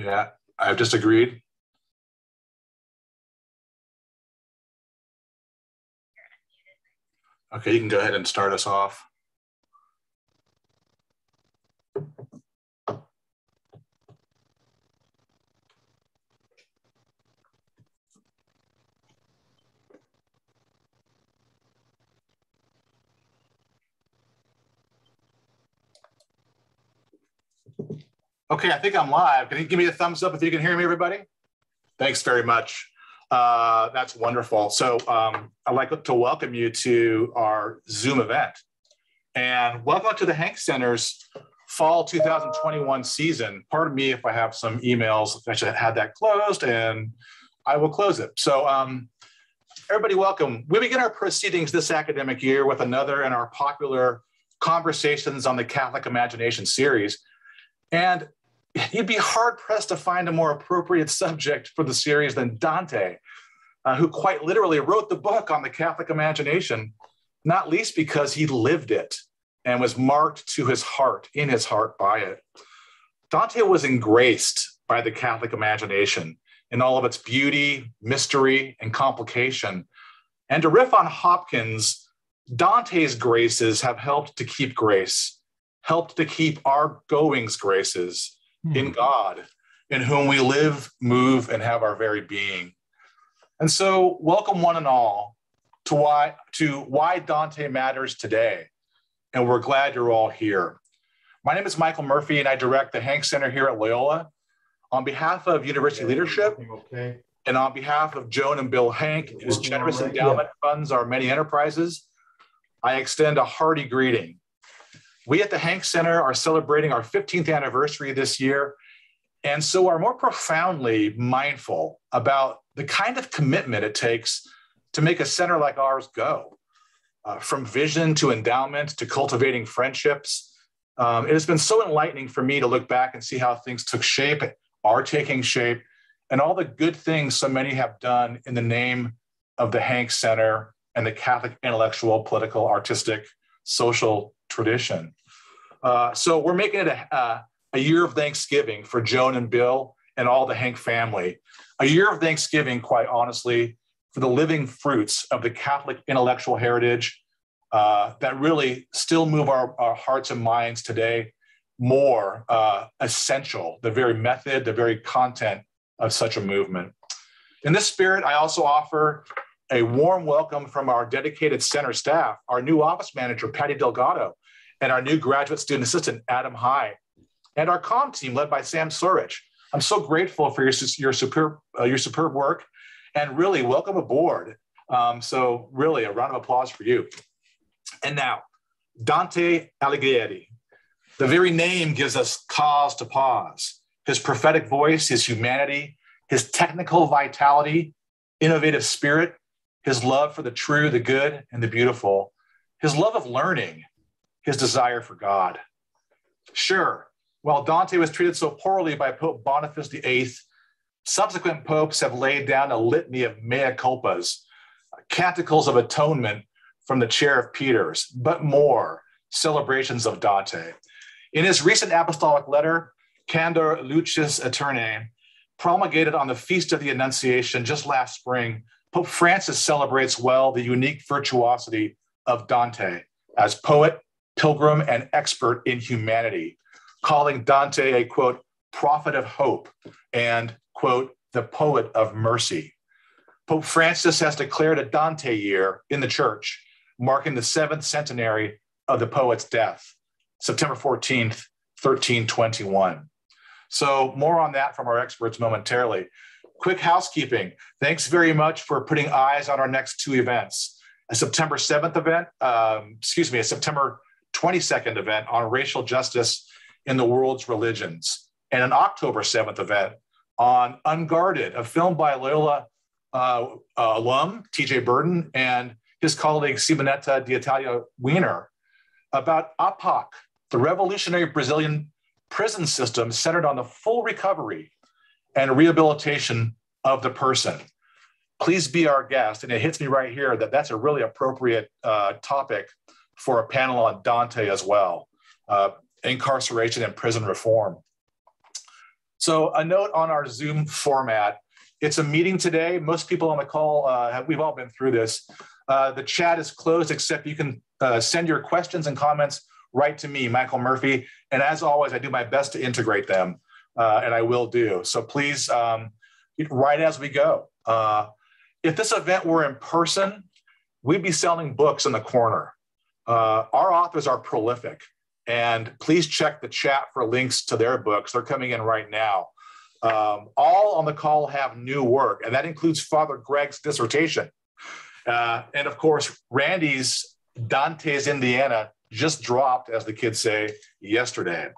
Yeah, I've just agreed. Okay, you can go ahead and start us off. Okay, I think I'm live. Can you give me a thumbs up if you can hear me, everybody? Thanks very much. Uh, that's wonderful. So um, I'd like to welcome you to our Zoom event. And welcome to the Hank Center's fall 2021 season. Pardon me if I have some emails. I should have had that closed and I will close it. So um, everybody welcome. We begin our proceedings this academic year with another in our popular Conversations on the Catholic Imagination series. And you'd be hard pressed to find a more appropriate subject for the series than Dante, uh, who quite literally wrote the book on the Catholic imagination, not least because he lived it and was marked to his heart, in his heart by it. Dante was engraced by the Catholic imagination in all of its beauty, mystery, and complication. And to riff on Hopkins, Dante's graces have helped to keep grace, helped to keep our goings graces hmm. in God, in whom we live, move, and have our very being. And so, welcome one and all to why to why Dante matters today. And we're glad you're all here. My name is Michael Murphy, and I direct the Hank Center here at Loyola. On behalf of university okay. leadership, okay. and on behalf of Joan and Bill Hank, whose generous endowment funds our many enterprises, I extend a hearty greeting we at the Hank Center are celebrating our 15th anniversary this year, and so are more profoundly mindful about the kind of commitment it takes to make a center like ours go. Uh, from vision to endowment to cultivating friendships. Um, it has been so enlightening for me to look back and see how things took shape, are taking shape, and all the good things so many have done in the name of the Hank Center and the Catholic intellectual, political, artistic, social tradition. Uh, so we're making it a, uh, a year of Thanksgiving for Joan and Bill and all the Hank family. A year of Thanksgiving, quite honestly, for the living fruits of the Catholic intellectual heritage uh, that really still move our, our, hearts and minds today more uh, essential, the very method, the very content of such a movement. In this spirit, I also offer a warm welcome from our dedicated center staff, our new office manager, Patty Delgado, and our new graduate student assistant, Adam High, and our com team led by Sam Surich. I'm so grateful for your, your, superb, uh, your superb work and really welcome aboard. Um, so, really, a round of applause for you. And now, Dante Alighieri. The very name gives us cause to pause. His prophetic voice, his humanity, his technical vitality, innovative spirit, his love for the true, the good, and the beautiful, his love of learning, his desire for God. Sure, while Dante was treated so poorly by Pope Boniface VIII, subsequent popes have laid down a litany of mea culpas, canticles of atonement from the chair of Peter's, but more celebrations of Dante. In his recent apostolic letter, Candor Lucis Aeternae, promulgated on the Feast of the Annunciation just last spring, Pope Francis celebrates well the unique virtuosity of Dante as poet, pilgrim, and expert in humanity, calling Dante a quote, prophet of hope and quote, the poet of mercy. Pope Francis has declared a Dante year in the church, marking the seventh centenary of the poet's death, September 14th, 1321. So, more on that from our experts momentarily. Quick housekeeping. Thanks very much for putting eyes on our next two events. A September 7th event, um, excuse me, a September 22nd event on racial justice in the world's religions, and an October 7th event on Unguarded, a film by Loyola uh, uh, alum TJ Burden and his colleague Simonetta D'Italia Wiener about APAC, the revolutionary Brazilian prison system centered on the full recovery and rehabilitation of the person. Please be our guest. And it hits me right here that that's a really appropriate uh, topic for a panel on Dante as well, uh, incarceration and prison reform. So a note on our Zoom format. It's a meeting today. Most people on the call, uh, have, we've all been through this. Uh, the chat is closed, except you can uh, send your questions and comments right to me, Michael Murphy. And as always, I do my best to integrate them, uh, and I will do. So please, um, right as we go. Uh, if this event were in person, we'd be selling books in the corner. Uh, our authors are prolific, and please check the chat for links to their books. They're coming in right now. Um, all on the call have new work, and that includes Father Gregg's dissertation. Uh, and of course, Randy's Dante's Indiana just dropped, as the kids say, yesterday.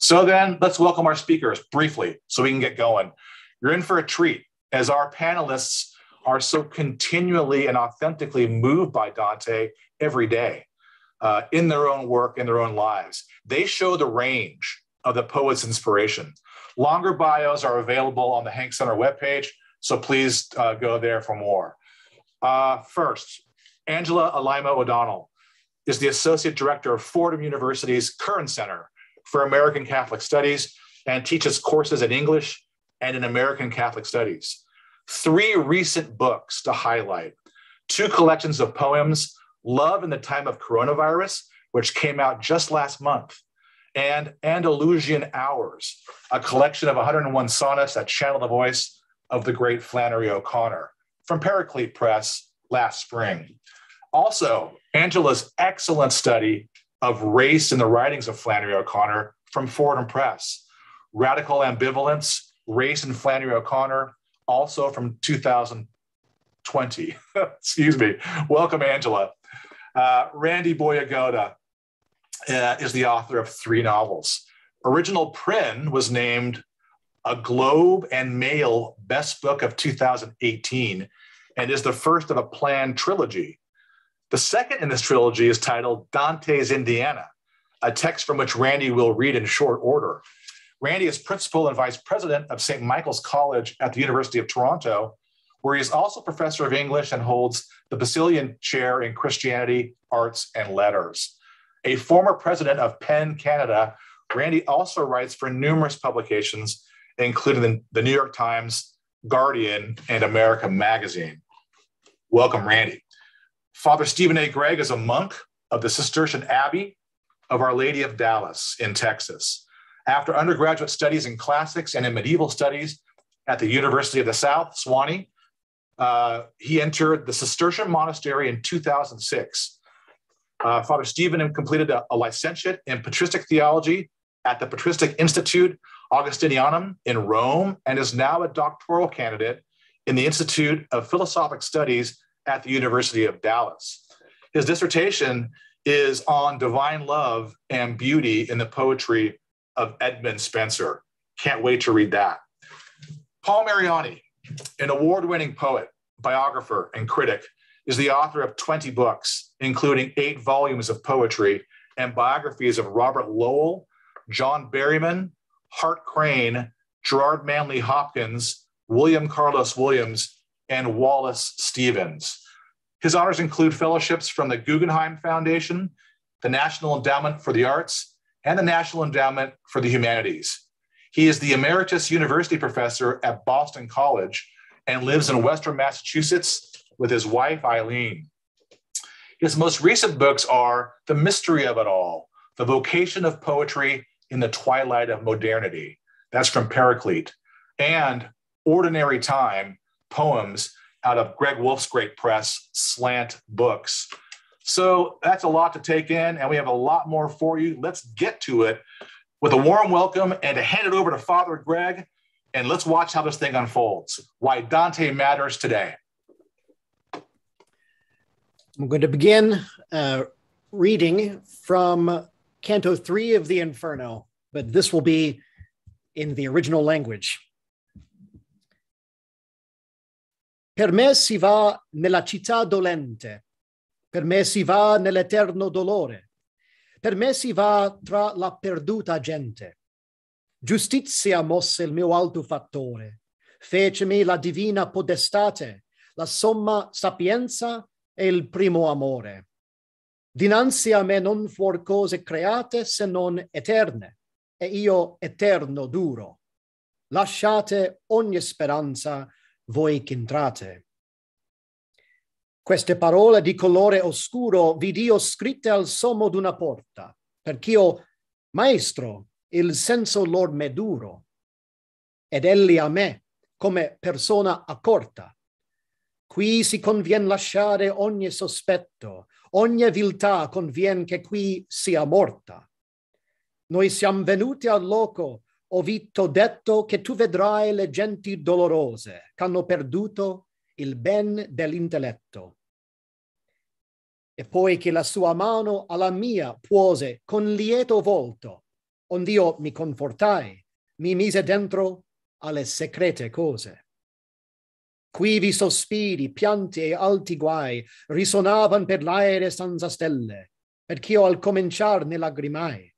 So then let's welcome our speakers briefly so we can get going. You're in for a treat as our panelists are so continually and authentically moved by Dante every day uh, in their own work, in their own lives. They show the range of the poet's inspiration. Longer bios are available on the Hank Center webpage, so please uh, go there for more. Uh, first, Angela Alaimo O'Donnell is the Associate Director of Fordham University's Curran Center for American Catholic Studies and teaches courses in English and in American Catholic Studies. Three recent books to highlight two collections of poems Love in the Time of Coronavirus, which came out just last month, and Andalusian Hours, a collection of 101 sonnets that channel the voice of the great Flannery O'Connor from Paraclete Press last spring. Also, Angela's excellent study of race in the writings of Flannery O'Connor from Fordham Press, Radical Ambivalence, Race and Flannery O'Connor, also from 2020. Excuse me. Welcome, Angela. Uh, Randy Boyagoda uh, is the author of three novels. Original Prin was named a Globe and Mail Best Book of 2018 and is the first of a planned trilogy. The second in this trilogy is titled Dante's Indiana, a text from which Randy will read in short order. Randy is principal and vice president of St. Michael's College at the University of Toronto, where he is also professor of English and holds the Basilian Chair in Christianity, Arts, and Letters. A former president of PEN Canada, Randy also writes for numerous publications, including the New York Times, Guardian, and America Magazine. Welcome, Randy. Father Stephen A. Gregg is a monk of the Cistercian Abbey of Our Lady of Dallas in Texas. After undergraduate studies in classics and in medieval studies at the University of the South, Sewanee, uh, he entered the Cistercian monastery in 2006. Uh, Father Stephen completed a, a, licentiate in patristic theology at the Patristic Institute Augustinianum in Rome and is now a doctoral candidate in the Institute of Philosophic Studies at the University of Dallas. His dissertation is on divine love and beauty in the poetry of Edmund Spenser. Can't wait to read that. Paul Mariani an award winning poet, biographer, and critic, is the author of 20 books, including eight volumes of poetry and biographies of Robert Lowell, John Berryman, Hart Crane, Gerard Manley Hopkins, William Carlos Williams, and Wallace Stevens. His honors include fellowships from the Guggenheim Foundation, the National Endowment for the Arts, and the National Endowment for the Humanities. He is the Emeritus University Professor at Boston College and lives in Western Massachusetts with his wife, Eileen. His most recent books are The Mystery of It All, The Vocation of Poetry in the Twilight of Modernity. That's from Paraclete. And Ordinary Time, Poems out of Greg Wolfe's great press, Slant Books. So that's a lot to take in, and we have a lot more for you. Let's get to it with a warm welcome and to hand it over to Father Gregg. And let's watch how this thing unfolds. Why Dante matters today. I'm going to begin uh, reading from Canto 3 of the Inferno, but this will be in the original language. Per me si va nella città dolente, per me si va nell'eterno dolore, Per me si va tra la perduta gente. Giustizia mosse il mio alto fattore, fecemi la divina podestate, la somma sapienza e il primo amore. Dinanzi a me non fuor cose create se non eterne, e io eterno duro. lasciate ogni speranza voi che entrate. Queste parole di colore oscuro vidio scritte al sommo d'una porta, perch'io, maestro, il senso lor m'è duro, ed egli a me, come persona accorta. Qui si convien lasciare ogni sospetto, ogni viltà convien che qui sia morta. Noi siamo venuti al loco, ho vito detto che tu vedrai le genti dolorose che hanno perduto il ben dell'intelletto e poi che la sua mano alla mia puose con lieto volto, ond'io mi confortai, mi mise dentro alle secrete cose. Quivi sospiri, pianti e alti guai risonavan per l'aere senza stelle, perch'io al cominciar ne lagrimai.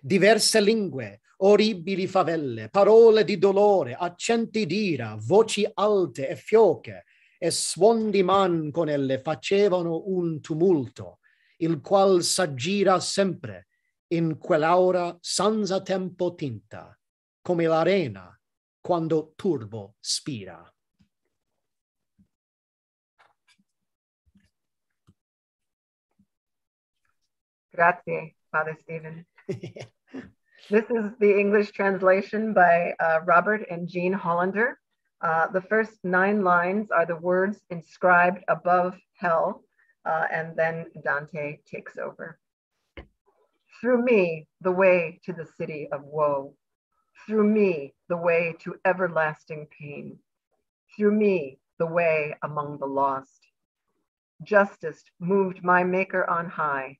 Diverse lingue, orribili favelle, parole di dolore, accenti d'ira, voci alte e fioche, e suon di man con elle facevano un tumulto, il qual s'aggira sempre in quell'aura senza tempo tinta, come l'arena quando turbo spira. Grazie, Father Stephen. this is the English translation by uh, Robert and Jean Hollander. Uh, the first nine lines are the words inscribed above hell, uh, and then Dante takes over. Through me, the way to the city of woe. Through me, the way to everlasting pain. Through me, the way among the lost. Justice moved my maker on high.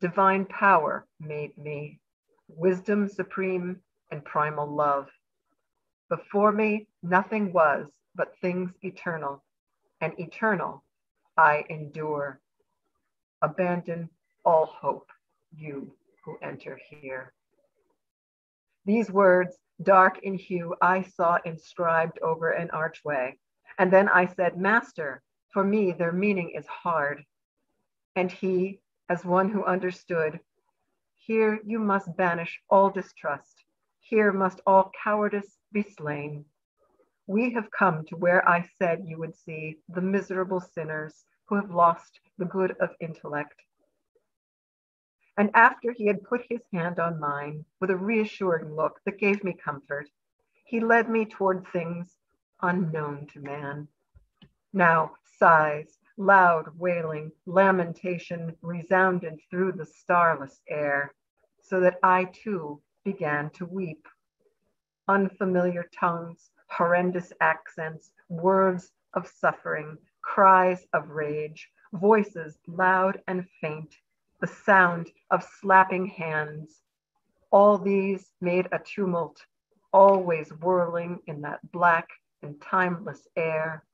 Divine power made me. Wisdom supreme and primal love. Before me, nothing was but things eternal, and eternal I endure. Abandon all hope, you who enter here. These words, dark in hue, I saw inscribed over an archway. And then I said, Master, for me their meaning is hard. And he, as one who understood, here you must banish all distrust. Here must all cowardice be slain. We have come to where I said you would see the miserable sinners who have lost the good of intellect. And after he had put his hand on mine with a reassuring look that gave me comfort, he led me toward things unknown to man. Now, sighs, loud wailing, lamentation resounded through the starless air, so that I too began to weep unfamiliar tongues, horrendous accents, words of suffering, cries of rage, voices loud and faint, the sound of slapping hands. All these made a tumult, always whirling in that black and timeless air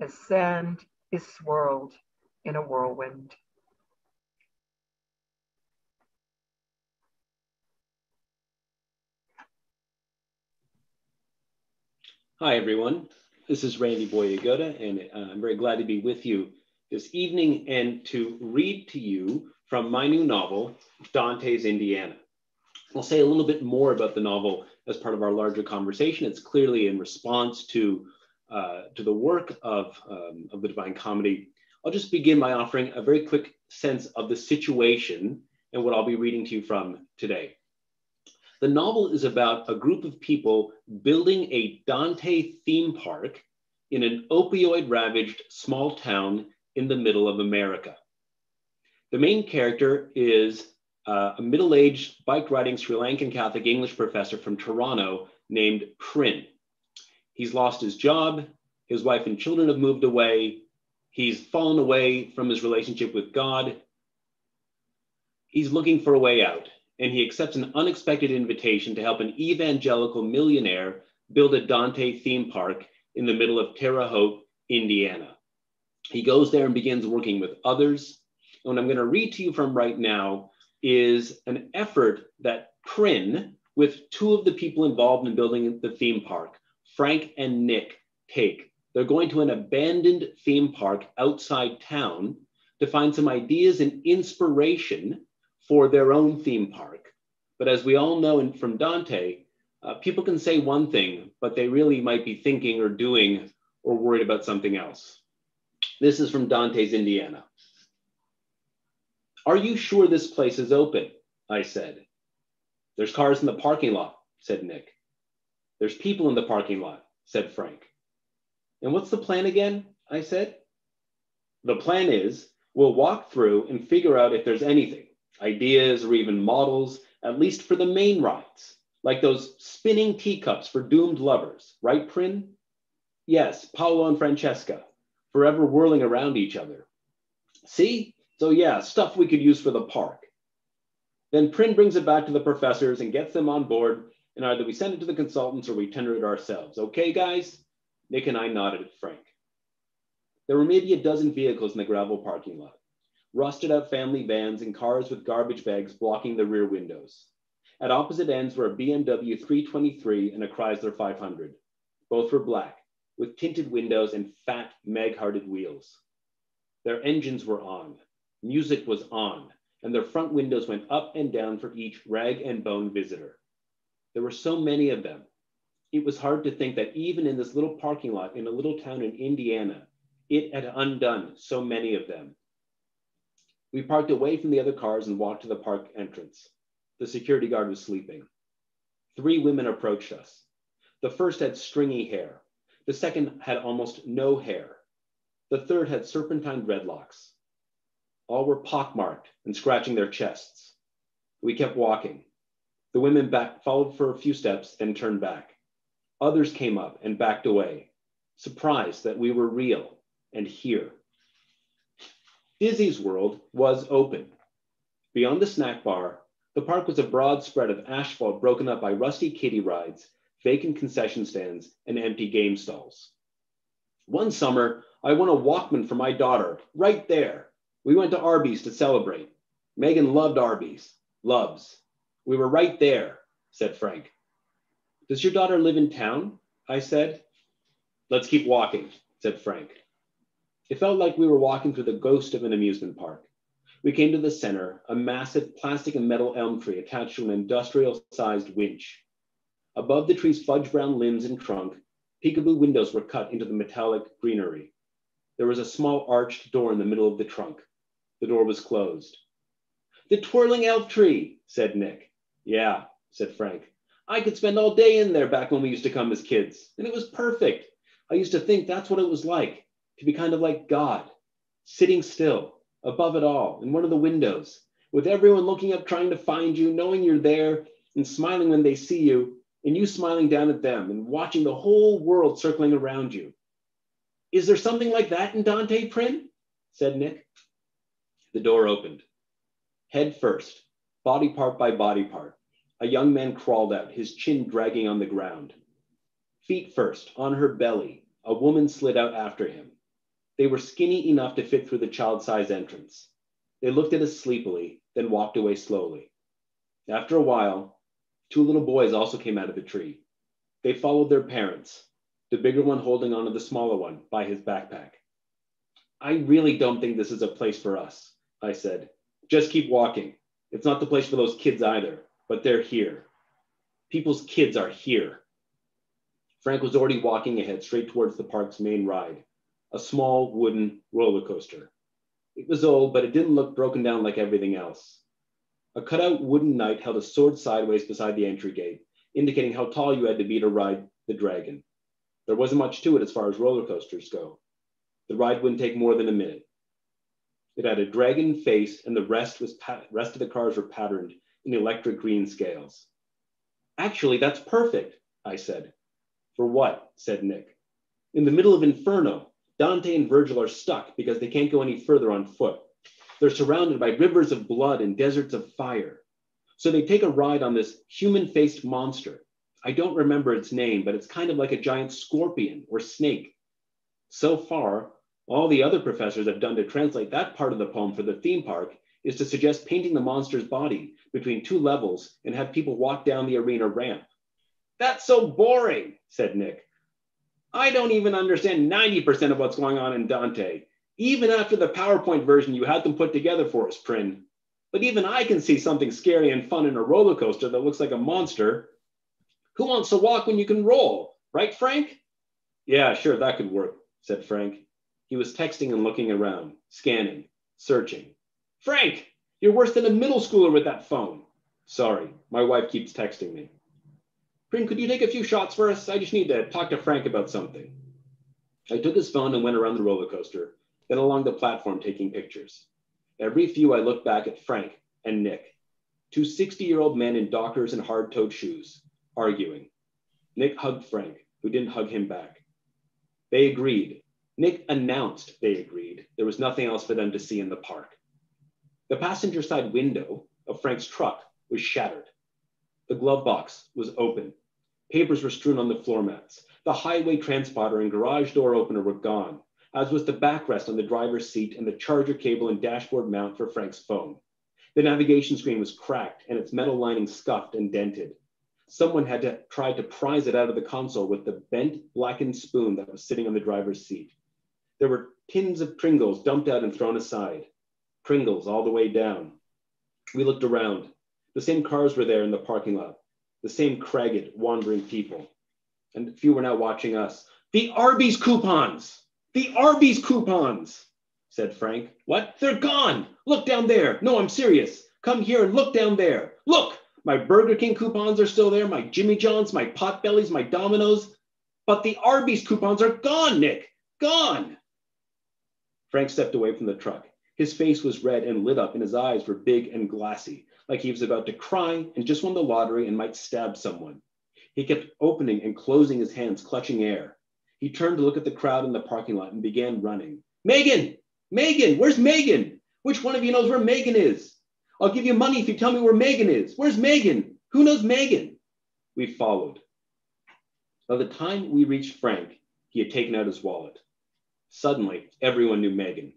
as sand is swirled in a whirlwind. Hi, everyone. This is Randy Boyagoda, and uh, I'm very glad to be with you this evening and to read to you from my new novel, Dante's Indiana. I'll say a little bit more about the novel as part of our larger conversation. It's clearly in response to, uh, to the work of, um, of the Divine Comedy. I'll just begin by offering a very quick sense of the situation and what I'll be reading to you from today. The novel is about a group of people building a Dante theme park in an opioid ravaged small town in the middle of America. The main character is uh, a middle aged bike riding Sri Lankan Catholic English professor from Toronto named Prin. He's lost his job, his wife and children have moved away, he's fallen away from his relationship with God. He's looking for a way out and he accepts an unexpected invitation to help an evangelical millionaire build a Dante theme park in the middle of Terre Haute, Indiana. He goes there and begins working with others. And what I'm going to read to you from right now is an effort that Prin, with two of the people involved in building the theme park, Frank and Nick, take. They're going to an abandoned theme park outside town to find some ideas and inspiration for their own theme park. But as we all know from Dante, Uh, people can say one thing, but they really might be thinking or doing or worried about something else. This is from Dante's Indiana. Are you sure this place is open? I said. There's cars in the parking lot, said Nick. There's people in the parking lot, said Frank. And what's the plan again? I said. The plan is we'll walk through and figure out if there's anything, ideas or even models, at least for the main rides, like those spinning teacups for doomed lovers, right, Prin? Yes, Paolo and Francesca, forever whirling around each other. See, so yeah, stuff we could use for the park. Then Prin brings it back to the professors and gets them on board, and either we send it to the consultants or we tender it ourselves. Okay, guys? Nick and I nodded at Frank. There were maybe a dozen vehicles in the gravel parking lot, rusted out family vans and cars with garbage bags blocking the rear windows. At opposite ends were a BMW 323 and a Chrysler 500. Both were black, with tinted windows and fat, mag-hearted wheels. Their engines were on, Music was on, and their front windows went up and down for each rag and bone visitor. There were so many of them. It was hard to think that even in this little parking lot in a little town in Indiana, it had undone so many of them. We parked away from the other cars and walked to the park entrance. The security guard was sleeping. Three women approached us. The first had stringy hair. The second had almost no hair. The third had serpentine dreadlocks. All were pockmarked and scratching their chests. We kept walking. The women back, followed for a few steps, then turned back. Others came up and backed away, surprised that we were real and here. Dizzy's world was open. Beyond the snack bar, the park was a broad spread of asphalt broken up by rusty kiddie rides, vacant concession stands, and empty game stalls. One summer, I won a Walkman for my daughter right there we went to Arby's to celebrate. Megan loved Arby's. Loves. We were right there, said Frank. Does your daughter live in town? I said. Let's keep walking, said Frank. It felt like we were walking through the ghost of an amusement park. We came to the center, a massive plastic and metal elm tree attached to an industrial sized winch. Above the tree's fudge brown limbs and trunk, peekaboo windows were cut into the metallic greenery. There was a small arched door in the middle of the trunk. The door was closed. The twirling elf tree, said Nick. Yeah, said Frank. I could spend all day in there back when we used to come as kids, and it was perfect. I used to think that's what it was like to be kind of like God, sitting still above it all in one of the windows, with everyone looking up trying to find you, knowing you're there, and smiling when they see you, and you smiling down at them, and watching the whole world circling around you. Is there something like that in Dante Prin? said Nick. The door opened. Head first, body part by body part, a young man crawled out, his chin dragging on the ground. Feet first, on her belly, a woman slid out after him. They were skinny enough to fit through the child size entrance. They looked at us sleepily, then walked away slowly. After a while, two little boys also came out of the tree. They followed their parents, the bigger one holding onto the smaller one by his backpack. I really don't think this is a place for us, I said. Just keep walking. It's not the place for those kids either, but they're here. People's kids are here. Frank was already walking ahead straight towards the park's main ride, a small wooden roller coaster. It was old, but it didn't look broken down like everything else. A cutout wooden knight held a sword sideways beside the entry gate, indicating how tall you had to be to ride the dragon. There wasn't much to it as far as roller coasters go. The ride wouldn't take more than a minute. It had a dragon face, and the rest was rest of the cars were patterned in electric green scales. Actually, that's perfect, I said. For what? said Nick. In the middle of Inferno, Dante and Virgil are stuck because they can't go any further on foot. They're surrounded by rivers of blood and deserts of fire. So they take a ride on this human faced monster. I don't remember its name, but it's kind of like a giant scorpion or snake. So far, all the other professors have done to translate that part of the poem for the theme park is to suggest painting the monster's body between two levels and have people walk down the arena ramp. That's so boring, said Nick. I don't even understand 90% of what's going on in Dante, even after the PowerPoint version you had them put together for us, Prin. But even I can see something scary and fun in a roller coaster that looks like a monster. Who wants to walk when you can roll? Right, Frank? Yeah, sure, that could work, said Frank. He was texting and looking around, scanning, searching. Frank, you're worse than a middle schooler with that phone. Sorry, my wife keeps texting me. Prin, could you take a few shots for us? I just need to talk to Frank about something. I took his phone and went around the roller coaster, then along the platform taking pictures. Every few, I looked back at Frank and Nick, two 60 year old men in dockers and hard toed shoes, arguing. Nick hugged Frank, who didn't hug him back. They agreed. Nick announced they agreed. There was nothing else for them to see in the park. The passenger side window of Frank's truck was shattered. The glove box was open. Papers were strewn on the floor mats. The highway transponder and garage door opener were gone, as was the backrest on the driver's seat and the charger cable and dashboard mount for Frank's phone. The navigation screen was cracked and its metal lining scuffed and dented. Someone had to try to prise it out of the console with the bent, blackened spoon that was sitting on the driver's seat. There were tins of Pringles dumped out and thrown aside. Pringles all the way down. We looked around. The same cars were there in the parking lot, the same cragged, wandering people. And a few were now watching us. The Arby's coupons! The Arby's coupons! said Frank. What? They're gone! Look down there! No, I'm serious. Come here and look down there. Look! My Burger King coupons are still there, my Jimmy John's, my Potbellies, my Domino's. But the Arby's coupons are gone, Nick! Gone! Frank stepped away from the truck. His face was red and lit up, and his eyes were big and glassy like he was about to cry and just won the lottery and might stab someone. He kept opening and closing his hands, clutching air. He turned to look at the crowd in the parking lot and began running. Megan! Megan! Where's Megan? Which one of you knows where Megan is? I'll give you money if you tell me where Megan is. Where's Megan? Who knows Megan? We followed. By the time we reached Frank, he had taken out his wallet. Suddenly, everyone knew Megan.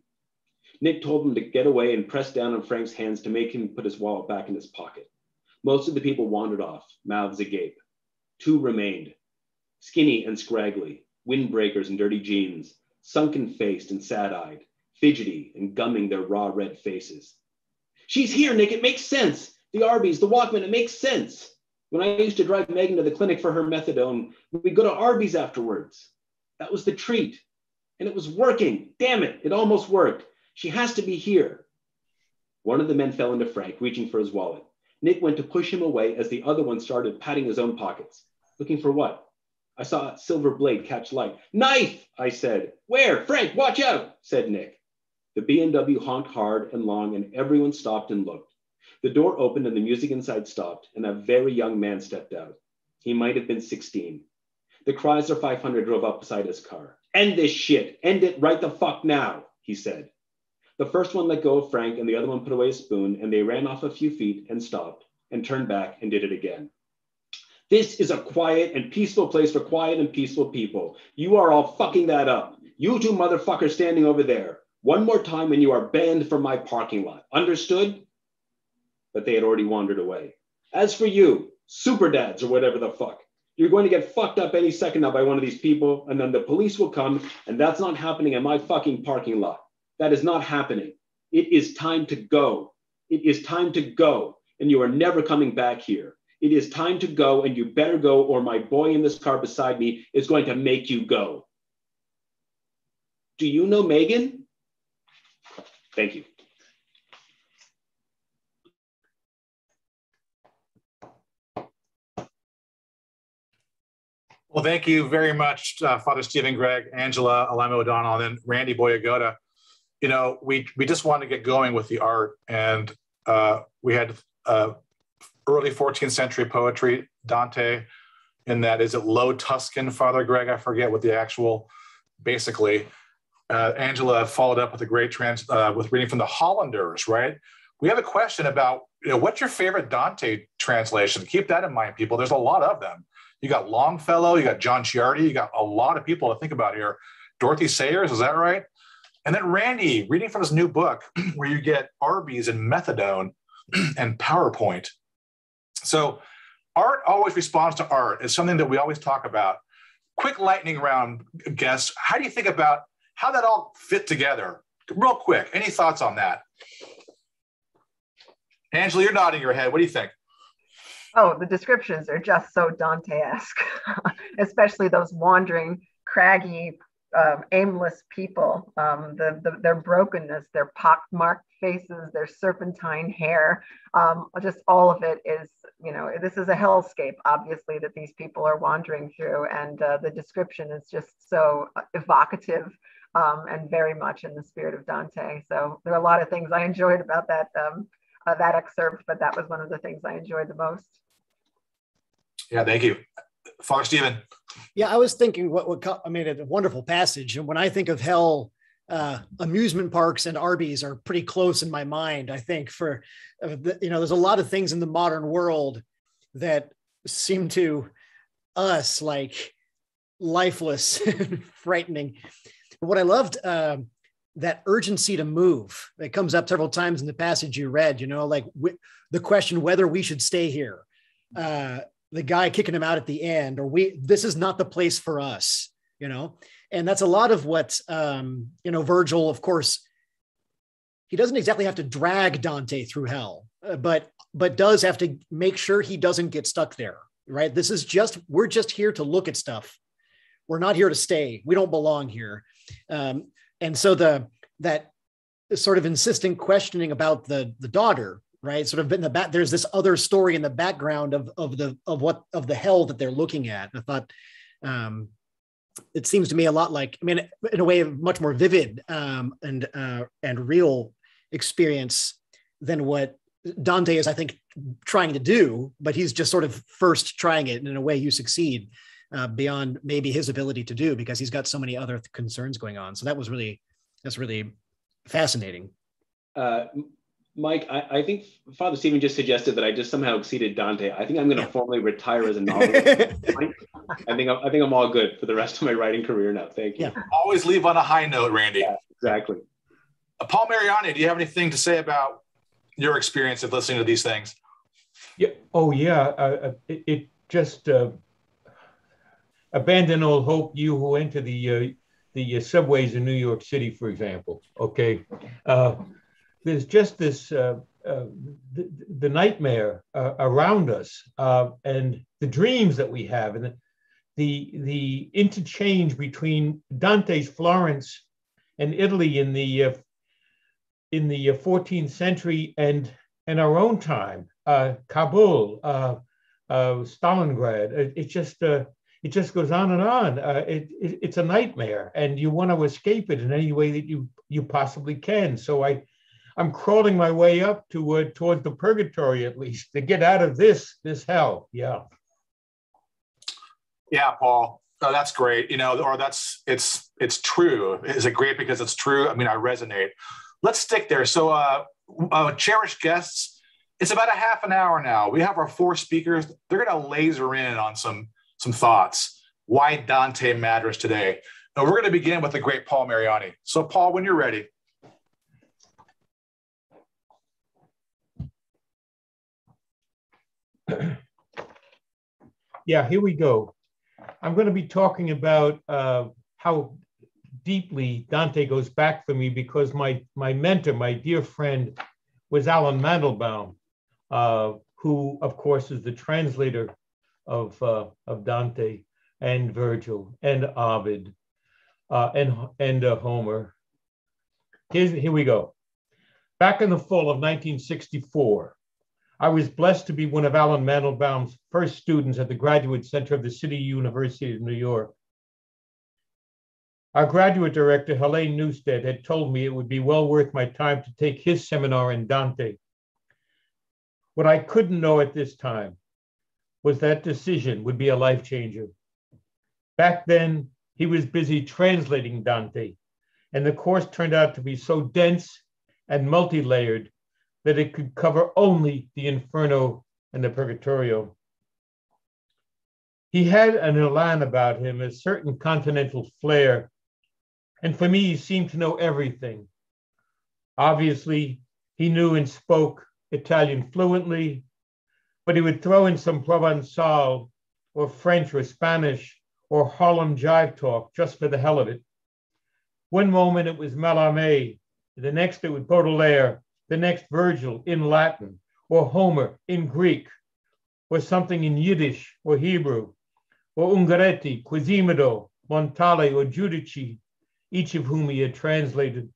Nick told him to get away and pressed down on Frank's hands to make him put his wallet back in his pocket. Most of the people wandered off, mouths agape. Two remained, skinny and scraggly, windbreakers and dirty jeans, sunken faced and sad eyed, fidgety and gumming their raw red faces. She's here, Nick. It makes sense. The Arby's, the Walkman, it makes sense. When I used to drive Megan to the clinic for her methadone, we'd go to Arby's afterwards. That was the treat. And it was working. Damn it, it almost worked. She has to be here. One of the men fell into Frank, reaching for his wallet. Nick went to push him away as the other one started patting his own pockets. Looking for what? I saw a silver blade catch light. Knife, I said. Where? Frank, watch out, said Nick. The BMW honked hard and long, and everyone stopped and looked. The door opened and the music inside stopped, and a very young man stepped out. He might have been 16. The Chrysler 500 drove up beside his car. End this shit. End it right the fuck now, he said. The first one let go of Frank and the other one put away a spoon, and they ran off a few feet and stopped and turned back and did it again. This is a quiet and peaceful place for quiet and peaceful people. You are all fucking that up. You two motherfuckers standing over there. One more time and you are banned from my parking lot. Understood? But they had already wandered away. As for you, super dads or whatever the fuck, you're going to get fucked up any second now by one of these people, and then the police will come, and that's not happening in my fucking parking lot. That is not happening. It is time to go. It is time to go. And you are never coming back here. It is time to go, and you better go, or my boy in this car beside me is going to make you go. Do you know Megan? Thank you. Well, thank you very much, uh, Father Stephen Gregg, Angela Alaimo O'Donnell, and then Randy Boyagoda you know, we we just wanted to get going with the art, and uh, we had uh, early 14th century poetry, Dante, in that is it Low Tuscan, Father Gregg? I forget what the actual, basically. Uh, Angela followed up with a great trans uh, with reading from the Hollanders, right? We have a question about you know what's your favorite Dante translation? Keep that in mind, people. There's a lot of them. You got Longfellow, you got John Ciardi, you got a lot of people to think about here. Dorothy Sayers, is that right? And then Randy, reading from his new book, where you get Arby's and methadone and PowerPoint. So art always responds to art. It's something that we always talk about. Quick lightning round guests. How do you think about how that all fit together? Real quick, any thoughts on that? Angela, you're nodding your head. What do you think? Oh, the descriptions are just so Dante-esque, especially those wandering, craggy, um, aimless people. Um, the, the, their brokenness, their pockmarked faces, their serpentine hair, um, just all of it is, you know, this is a hellscape, obviously, that these people are wandering through. And uh, the description is just so evocative um, and very much in the spirit of Dante. So there are a lot of things I enjoyed about that um, uh, that excerpt, but that was one of the things I enjoyed the most. Yeah, thank you. Father Stephen. Yeah, I was thinking what would I mean, a wonderful passage. And when I think of hell, uh, amusement parks and Arby's are pretty close in my mind. I think for, uh, the, you know, there's a lot of things in the modern world that seem to us like lifeless frightening. But what I loved, uh, that urgency to move that comes up several times in the passage you read, you know, like w- the question whether we should stay here. Uh, the guy kicking him out at the end, or we, this is not the place for us, you know? And that's a lot of what, um, you know, Virgil, of course, he doesn't exactly have to drag Dante through hell, uh, but, but does have to make sure he doesn't get stuck there, right? This is just, we're just here to look at stuff. We're not here to stay. We don't belong here. Um, and so the, that sort of insistent questioning about the, the daughter, right? Sort of in the back there's this other story in the background of of the of what of the hell that they're looking at. I thought um it seems to me a lot like i mean in a way much more vivid um and uh and real experience than what dante is i think trying to do but he's just sort of first trying it and in a way you succeed uh, beyond maybe his ability to do because he's got so many other concerns going on. So that was really that's really fascinating. Uh, Mike, I, I, think Father Stephen just suggested that I just somehow exceeded Dante. I think I'm going to yeah. formally retire as a novelist. I think I'm, I think I'm all good for the rest of my writing career now. Thank you. Yeah. Always leave on a high note, Randy. Yeah, exactly. Uh, Paul Mariani, do you have anything to say about your experience of listening to these things? Yeah. Oh, yeah. Uh, uh it, it, just uh, abandon all hope. You who enter the uh, the uh, subways in New York City, for example. Okay there's just this uh, uh, the, the, nightmare uh, around us uh, and the dreams that we have and the, the, interchange between Dante's Florence and Italy in the uh, in the 14th uh, century and and our own time, Kabul, Stalingrad. It, it just it just goes on and on. It, it, it's a nightmare, and you want to escape it in any way that you you possibly can. So I I'm crawling my way up to uh, toward the purgatory at least to get out of this this hell. Yeah. Yeah, Paul. Oh, that's great. You know, or that's it's it's true. Is it great because it's true? I mean, I resonate. Let's stick there. So, uh, uh, cherished guests, it's about a half an hour now. We have our four speakers. They're going to laser in on some some thoughts. Why Dante matters today. Now, we're going to begin with the great Paul Mariani. So, Paul, when you're ready. yeah, here we go. I'm going to be talking about uh, how deeply Dante goes back for me because my, my mentor, my dear friend, was Allen Mandelbaum, uh, who, of course, is the translator of, uh, of Dante and Virgil and Ovid uh, and, and uh, Homer. Here's, here we go. Back in the fall of 1964, I was blessed to be one of Allen Mandelbaum's first students at the Graduate Center of the City University of New York. Our graduate director, Helene Newstead, had told me it would be well worth my time to take his seminar in Dante. What I couldn't know at this time was that decision would be a life changer. Back then, he was busy translating Dante, and the course turned out to be so dense and multi layered that it could cover only the Inferno and the Purgatorio. He had an elan about him, a certain continental flair, and for me, he seemed to know everything. Obviously, he knew and spoke Italian fluently, but he would throw in some Provençal or French or Spanish or Harlem jive talk just for the hell of it. One moment it was Mallarmé, the next it was Baudelaire, the next Virgil in Latin, or Homer in Greek, or something in Yiddish or Hebrew, or Ungaretti, Quasimodo, Montale, or Giudice, each of whom he had translated.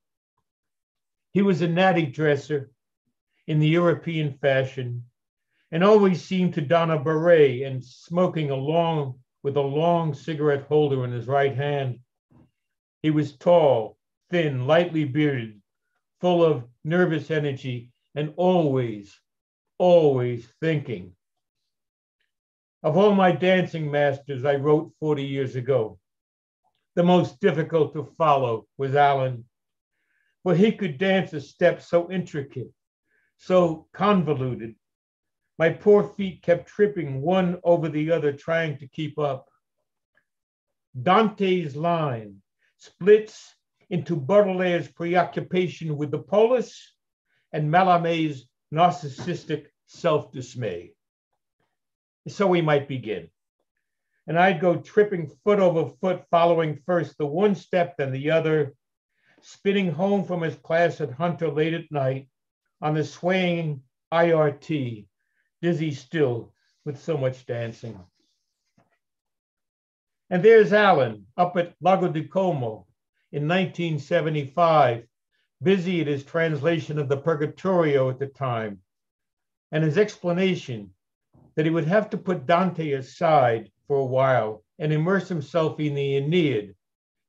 He was a natty dresser in the European fashion and always seemed to don a beret and smoking a long with a long cigarette holder in his right hand. He was tall, thin, lightly bearded, full of nervous energy, and always, always thinking. Of all my dancing masters I wrote 40 years ago, the most difficult to follow was Allen, for he could dance a step so intricate, so convoluted. My poor feet kept tripping one over the other, trying to keep up. Dante's line splits into Baudelaire's preoccupation with the polis and Mallarmé's narcissistic self dismay so we might begin. And I'd go tripping foot over foot, following first the one step, then the other, spinning home from his class at Hunter late at night on the swaying IRT, dizzy still with so much dancing. And there's Allen up at Lago di Como in 1975, busy at his translation of the Purgatorio at the time. And his explanation that he would have to put Dante aside for a while and immerse himself in the Aeneid,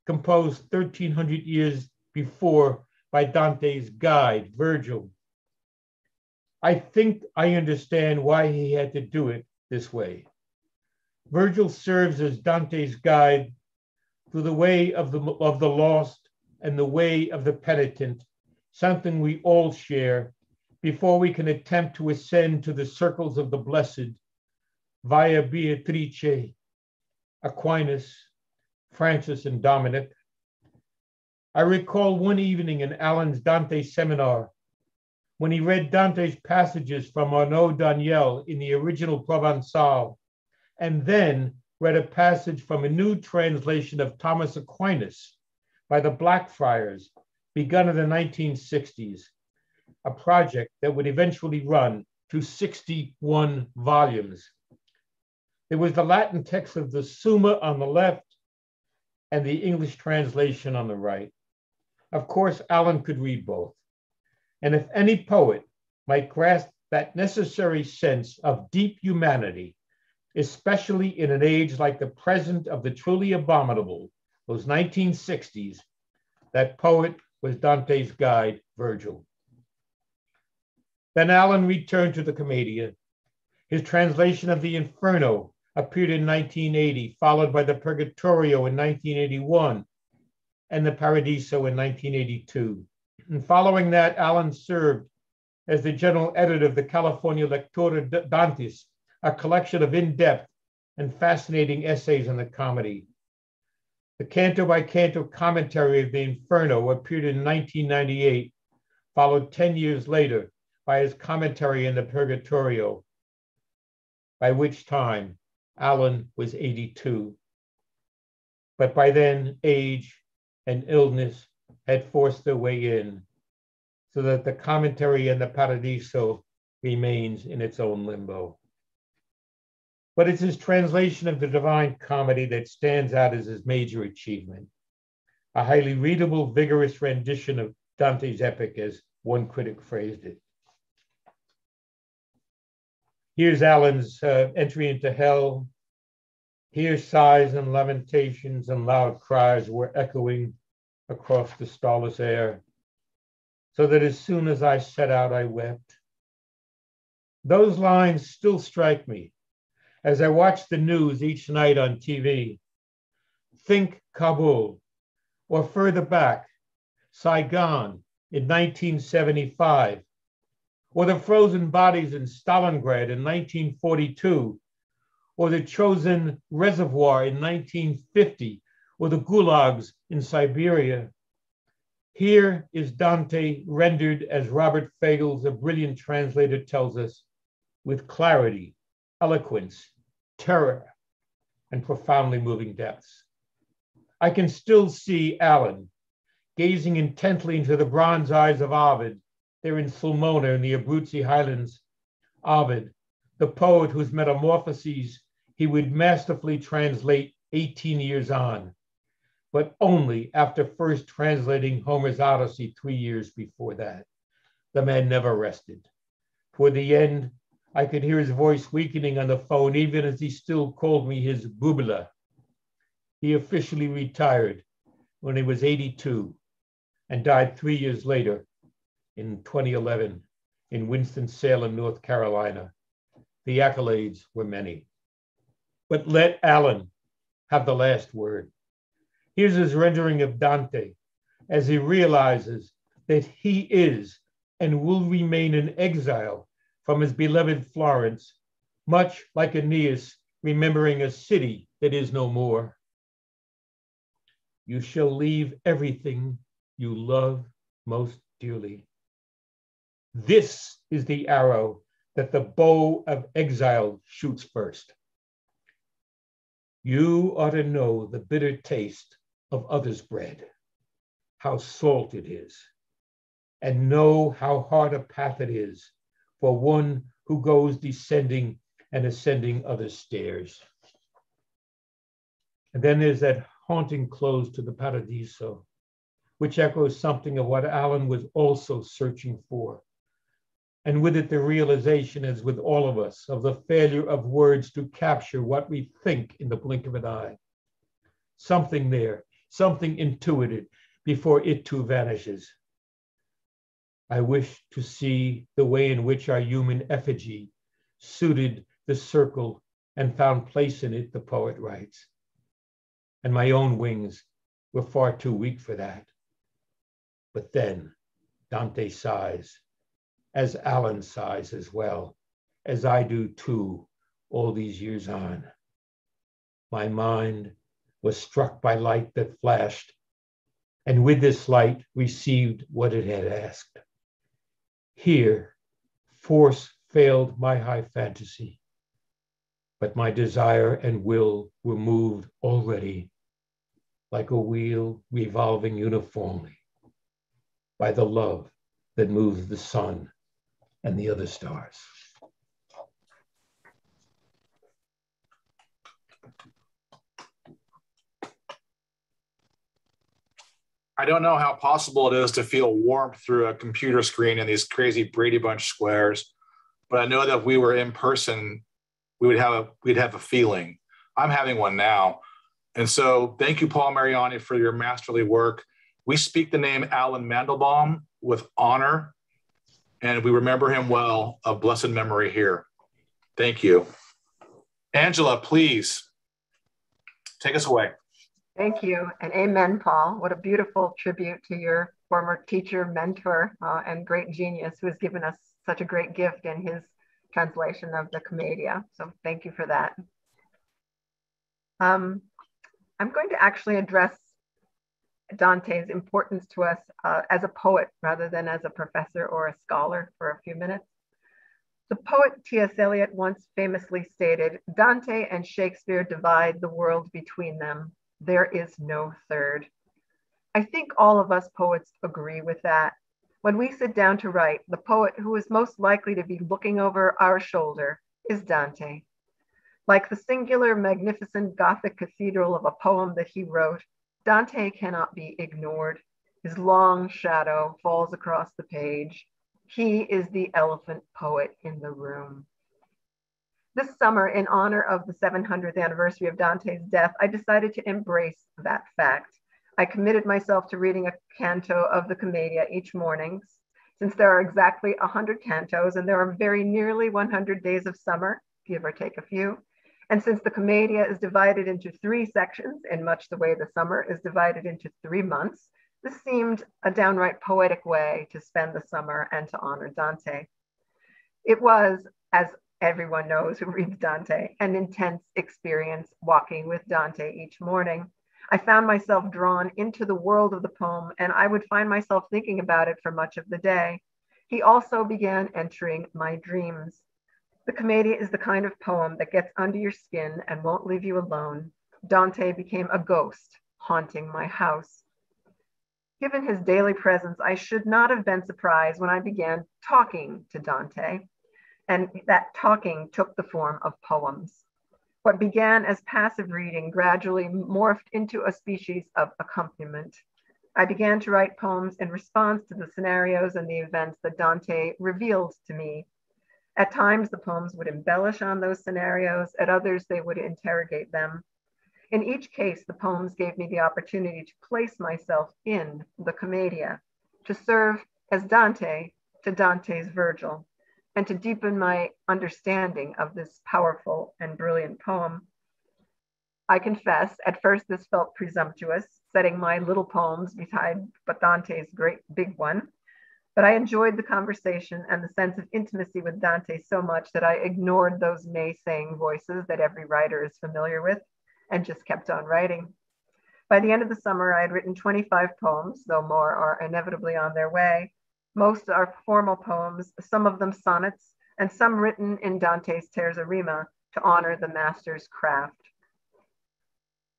composed 1300 years before by Dante's guide, Virgil. I think I understand why he had to do it this way. Virgil serves as Dante's guide through the way of the, of the lost and the way of the penitent, something we all share before we can attempt to ascend to the circles of the blessed via Beatrice, Aquinas, Francis, and Dominic. I recall one evening in Allen's Dante seminar when he read Dante's passages from Arnaut Daniel in the original Provençal, and then read a passage from a new translation of Thomas Aquinas by the Blackfriars, begun in the 1960s, a project that would eventually run to 61 volumes. There was the Latin text of the Summa on the left and the English translation on the right. Of course, Allen could read both. And if any poet might grasp that necessary sense of deep humanity, especially in an age like the present of the truly abominable, those 1960s, that poet was Dante's guide, Virgil. Then Allen returned to the Commedia. His translation of the Inferno appeared in 1980, followed by the Purgatorio in 1981 and the Paradiso in 1982. And following that, Allen served as the general editor of the California Lectura Dantis, a collection of in depth and fascinating essays on the comedy. The canto by canto commentary of the Inferno appeared in 1998, followed 10 years later by his commentary in the Purgatorio, by which time Allen was 82. But by then, age and illness had forced their way in, so that the commentary in the Paradiso remains in its own limbo. But it's his translation of the Divine Comedy that stands out as his major achievement. A highly readable, vigorous rendition of Dante's epic, as one critic phrased it. Here's Allen's uh, entry into hell. Here sighs and lamentations and loud cries were echoing across the starless air, so that as soon as I set out, I wept. Those lines still strike me as I watch the news each night on TV. Think Kabul, or further back, Saigon in 1975, or the frozen bodies in Stalingrad in 1942, or the Chosin Reservoir in 1950, or the gulags in Siberia. Here is Dante rendered, as Robert Fagles, a brilliant translator, tells us, with clarity, eloquence, terror, and profoundly moving depths. I can still see Allen gazing intently into the bronze eyes of Ovid there in Sulmona in the Abruzzi Highlands. Ovid, the poet whose metamorphoses he would masterfully translate 18 years on, but only after first translating Homer's Odyssey three years before that. The man never rested. Toward the end, I could hear his voice weakening on the phone, even as he still called me his bubla. He officially retired when he was 82 and died three years later in 2011 in Winston-Salem, North Carolina. The accolades were many. But let Allen have the last word. Here's his rendering of Dante as he realizes that he is and will remain in exile from his beloved Florence, much like Aeneas remembering a city that is no more. You shall leave everything you love most dearly. This is the arrow that the bow of exile shoots first. You ought to know the bitter taste of others' bread, how salt it is, and know how hard a path it is for one who goes descending and ascending other stairs. And then there's that haunting close to the Paradiso, which echoes something of what Allen was also searching for. And with it, the realization, as with all of us, of the failure of words to capture what we think in the blink of an eye. Something there, something intuited before it too vanishes. I wish to see the way in which our human effigy suited the circle and found place in it, the poet writes and my own wings were far too weak for that. But then Dante sighs, as Allen sighs as well, as I do too, all these years on. My mind was struck by light that flashed, and with this light received what it had asked. Here, force failed my high fantasy but my desire and will were moved already like a wheel revolving uniformly by the love that moves the sun and the other stars. I don't know how possible it is to feel warmth through a computer screen in these crazy Brady Bunch squares, but I know that if we were in person, we would have a we'd have a feeling. I'm having one now. And so thank you, Paul Mariani, for your masterly work. We speak the name Allen Mandelbaum with honor, and we remember him well of blessed memory here. Thank you. Angela, please take us away. Thank you, and amen, Paul. What a beautiful tribute to your former teacher, mentor, uh, and great genius who has given us such a great gift in his translation of the Commedia. So thank you for that. Um, I'm going to actually address Dante's importance to us uh, as a poet rather than as a professor or a scholar for a few minutes. The poet T.S. Eliot once famously stated, Dante and Shakespeare divide the world between them. There is no third. I think all of us poets agree with that. When we sit down to write, the poet who is most likely to be looking over our shoulder is Dante. Like the singular, magnificent Gothic cathedral of a poem that he wrote, Dante cannot be ignored. His long shadow falls across the page. He is the elephant poet in the room. This summer, in honor of the 700th anniversary of Dante's death, I decided to embrace that fact I committed myself to reading a canto of the Commedia each morning. Since there are exactly 100 cantos and there are very nearly 100 days of summer, give or take a few, and since the Commedia is divided into three sections in much the way the summer is divided into three months, this seemed a downright poetic way to spend the summer and to honor Dante. It was, as everyone knows who reads Dante, an intense experience walking with Dante each morning. I found myself drawn into the world of the poem, and I would find myself thinking about it for much of the day. He also began entering my dreams. The Commedia is the kind of poem that gets under your skin and won't leave you alone. Dante became a ghost haunting my house. Given his daily presence, I should not have been surprised when I began talking to Dante. And that talking took the form of poems. What began as passive reading gradually morphed into a species of accompaniment. I began to write poems in response to the scenarios and the events that Dante revealed to me. At times, the poems would embellish on those scenarios, at others, they would interrogate them. In each case, the poems gave me the opportunity to place myself in the commedia, to serve as Dante to Dante's Virgil and to deepen my understanding of this powerful and brilliant poem. I confess, at first this felt presumptuous, setting my little poems beside Dante's great big one. But I enjoyed the conversation and the sense of intimacy with Dante so much that I ignored those naysaying voices that every writer is familiar with and just kept on writing. By the end of the summer, I had written 25 poems, though more are inevitably on their way, most are formal poems, some of them sonnets, and some written in Dante's Terza Rima to honor the master's craft.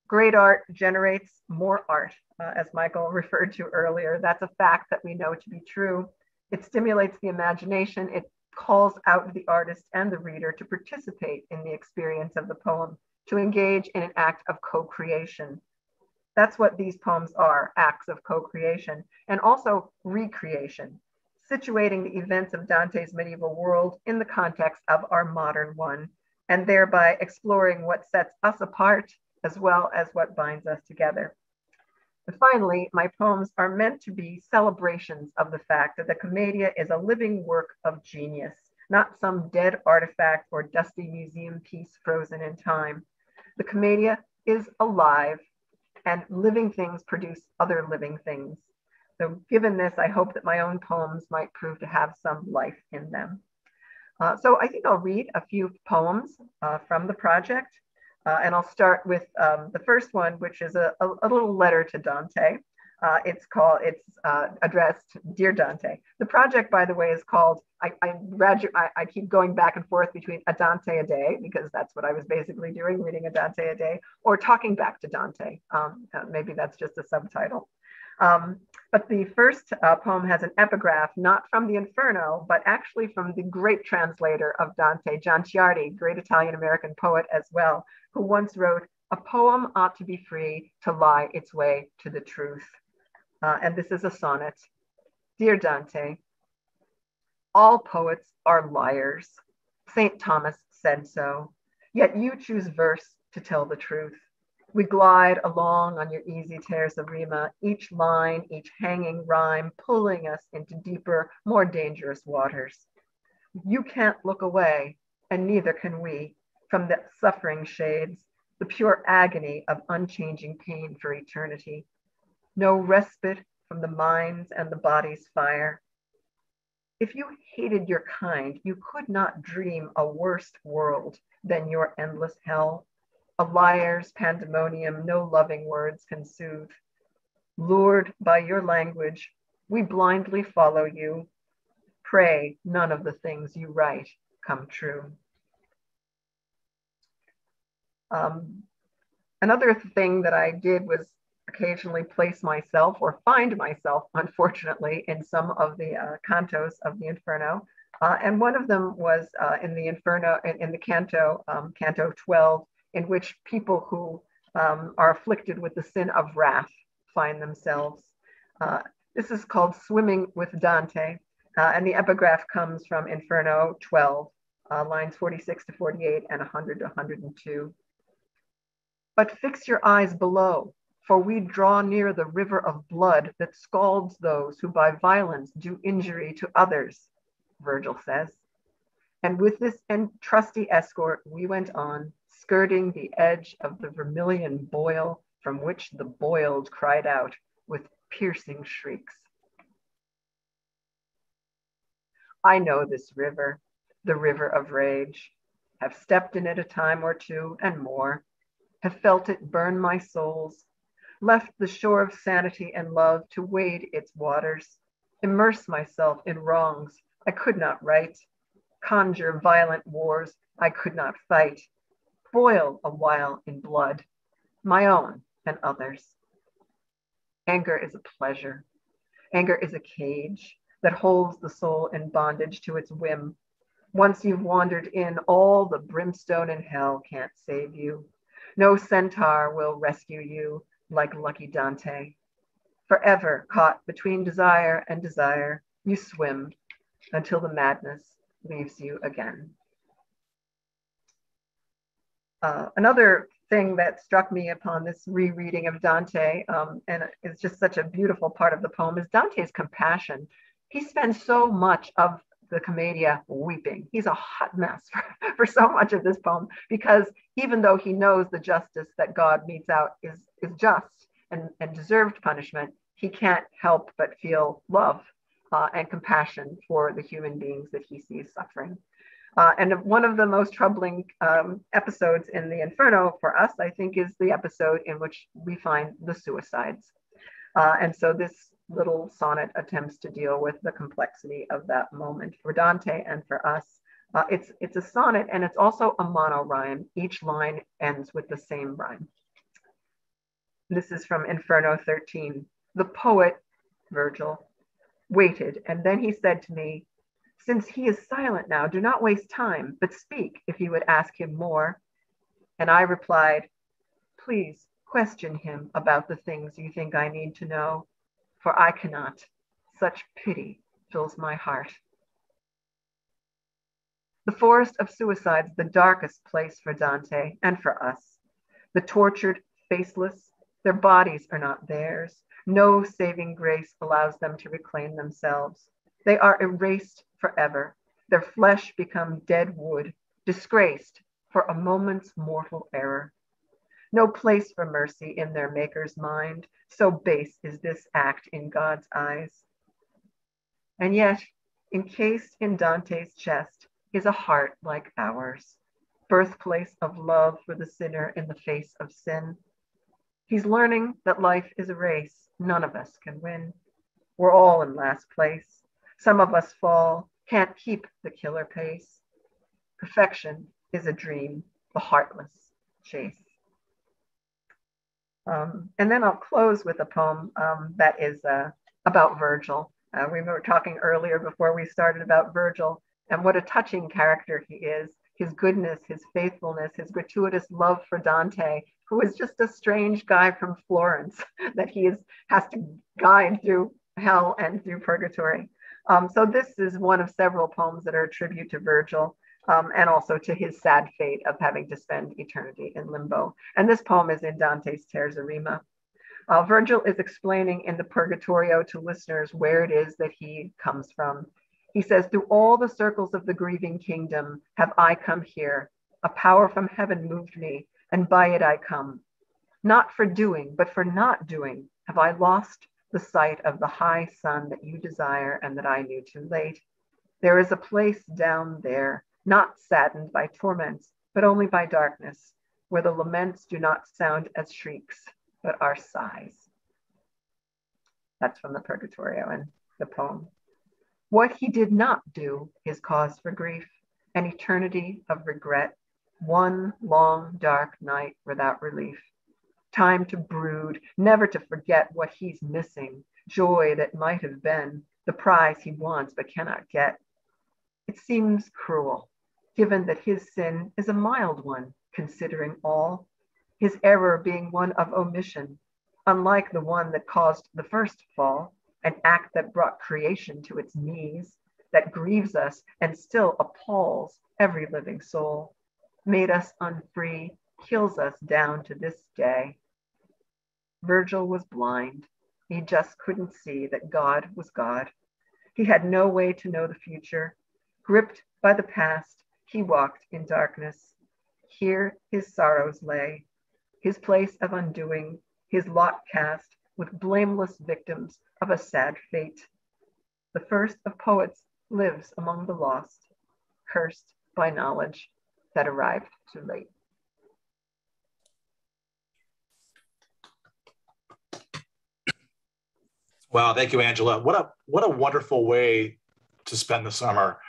Great art generates more art, uh, as Michael referred to earlier. That's a fact that we know to be true. It stimulates the imagination. It calls out the artist and the reader to participate in the experience of the poem, to engage in an act of co-creation. That's what these poems are, acts of co-creation, and also recreation situating the events of Dante's medieval world in the context of our modern one, and thereby exploring what sets us apart as well as what binds us together. And finally, my poems are meant to be celebrations of the fact that the Commedia is a living work of genius, not some dead artifact or dusty museum piece frozen in time. The Commedia is alive, and living things produce other living things. So given this, I hope that my own poems might prove to have some life in them. Uh, so I think I'll read a few poems uh, from the project. Uh, and I'll start with um, the first one, which is a, a, a little letter to Dante. Uh, it's called, it's uh, addressed, Dear Dante. The project, by the way, is called, I, I, I, I keep going back and forth between a Dante a day, because that's what I was basically doing, reading a Dante a day, or talking back to Dante. Um, uh, maybe that's just a subtitle. Um, but the first uh, poem has an epigraph, not from the Inferno, but actually from the great translator of Dante, John Ciardi, great Italian American poet as well, who once wrote, A poem ought to be free to lie its way to the truth. Uh, and this is a sonnet. Dear Dante, all poets are liars. St. Thomas said so, yet you choose verse to tell the truth. We glide along on your easy terza rima, each line, each hanging rhyme, pulling us into deeper, more dangerous waters. You can't look away, and neither can we, from the suffering shades, the pure agony of unchanging pain for eternity. No respite from the mind's and the body's fire. If you hated your kind, you could not dream a worse world than your endless hell a liar's pandemonium no loving words can soothe. Lured by your language, we blindly follow you. Pray none of the things you write come true. Um, another thing that I did was occasionally place myself or find myself, unfortunately, in some of the uh, cantos of the Inferno. Uh, and one of them was uh, in the Inferno, in, in the canto, um, canto 12, in which people who um, are afflicted with the sin of wrath find themselves. Uh, this is called Swimming with Dante, uh, and the epigraph comes from Inferno 12, uh, lines 46 to 48 and 100 to 102. But fix your eyes below, for we draw near the river of blood that scalds those who by violence do injury to others, Virgil says. And with this and trusty escort, we went on, skirting the edge of the vermilion boil from which the boiled cried out with piercing shrieks. I know this river, the river of rage, have stepped in it a time or two and more, have felt it burn my souls, left the shore of sanity and love to wade its waters, immerse myself in wrongs I could not right, conjure violent wars I could not fight, boil a while in blood, my own and others. Anger is a pleasure. Anger is a cage that holds the soul in bondage to its whim. Once you've wandered in, all the brimstone in hell can't save you. No centaur will rescue you like lucky Dante. Forever caught between desire and desire, you swim until the madness leaves you again. Uh, another thing that struck me upon this rereading of Dante, um, and it's just such a beautiful part of the poem, is Dante's compassion. He spends so much of the Commedia weeping. He's a hot mess for, for so much of this poem because even though he knows the justice that God metes out is, is just and, and deserved punishment, he can't help but feel love uh, and compassion for the human beings that he sees suffering. Uh, and one of the most troubling um, episodes in the Inferno for us, I think, is the episode in which we find the suicides. Uh, and so this little sonnet attempts to deal with the complexity of that moment for Dante and for us. Uh, it's, it's a sonnet and it's also a monorhyme. Each line ends with the same rhyme. This is from Inferno 13. The poet, Virgil, waited, and then he said to me, Since he is silent now, do not waste time, but speak if you would ask him more. And I replied, Please question him about the things you think I need to know, for I cannot. Such pity fills my heart. The forest of suicides, the darkest place for Dante and for us. The tortured, faceless, their bodies are not theirs. No saving grace allows them to reclaim themselves. They are erased forever. Their flesh become dead wood, disgraced for a moment's mortal error. No place for mercy in their maker's mind. So base is this act in God's eyes. And yet, encased in Dante's chest is a heart like ours, birthplace of love for the sinner in the face of sin. He's learning that life is a race None of us can win. We're all in last place. Some of us fall, can't keep the killer pace. Perfection is a dream, a heartless chase. Um, and then I'll close with a poem um, that is uh, about Virgil. Uh, we were talking earlier before we started about Virgil and what a touching character he is, his goodness, his faithfulness, his gratuitous love for Dante, who is just a strange guy from Florence that he is, has to guide through hell and through purgatory. Um, so this is one of several poems that are a tribute to Virgil um, and also to his sad fate of having to spend eternity in limbo. And this poem is in Dante's Terza Rima. Uh, Virgil is explaining in the Purgatorio to listeners where it is that he comes from. He says, Through all the circles of the grieving kingdom have I come here. A power from heaven moved me and by it I come. Not for doing, but for not doing, have I lost the sight of the high sun that you desire and that I knew too late. There is a place down there, not saddened by torments, but only by darkness, where the laments do not sound as shrieks, but are sighs. That's from the Purgatorio and the poem. What he did not do is cause for grief, an eternity of regret one long dark night without relief. Time to brood, never to forget what he's missing, joy that might have been, the prize he wants but cannot get. It seems cruel, given that his sin is a mild one, considering all, his error being one of omission, unlike the one that caused the first fall, an act that brought creation to its knees, that grieves us and still appalls every living soul made us unfree, kills us down to this day. Virgil was blind. He just couldn't see that God was God. He had no way to know the future. Gripped by the past, he walked in darkness. Here his sorrows lay, his place of undoing, his lot cast with blameless victims of a sad fate. The first of poets lives among the lost, cursed by knowledge that arrived too late. Wow, thank you, Angela. What a what a wonderful way to spend the summer.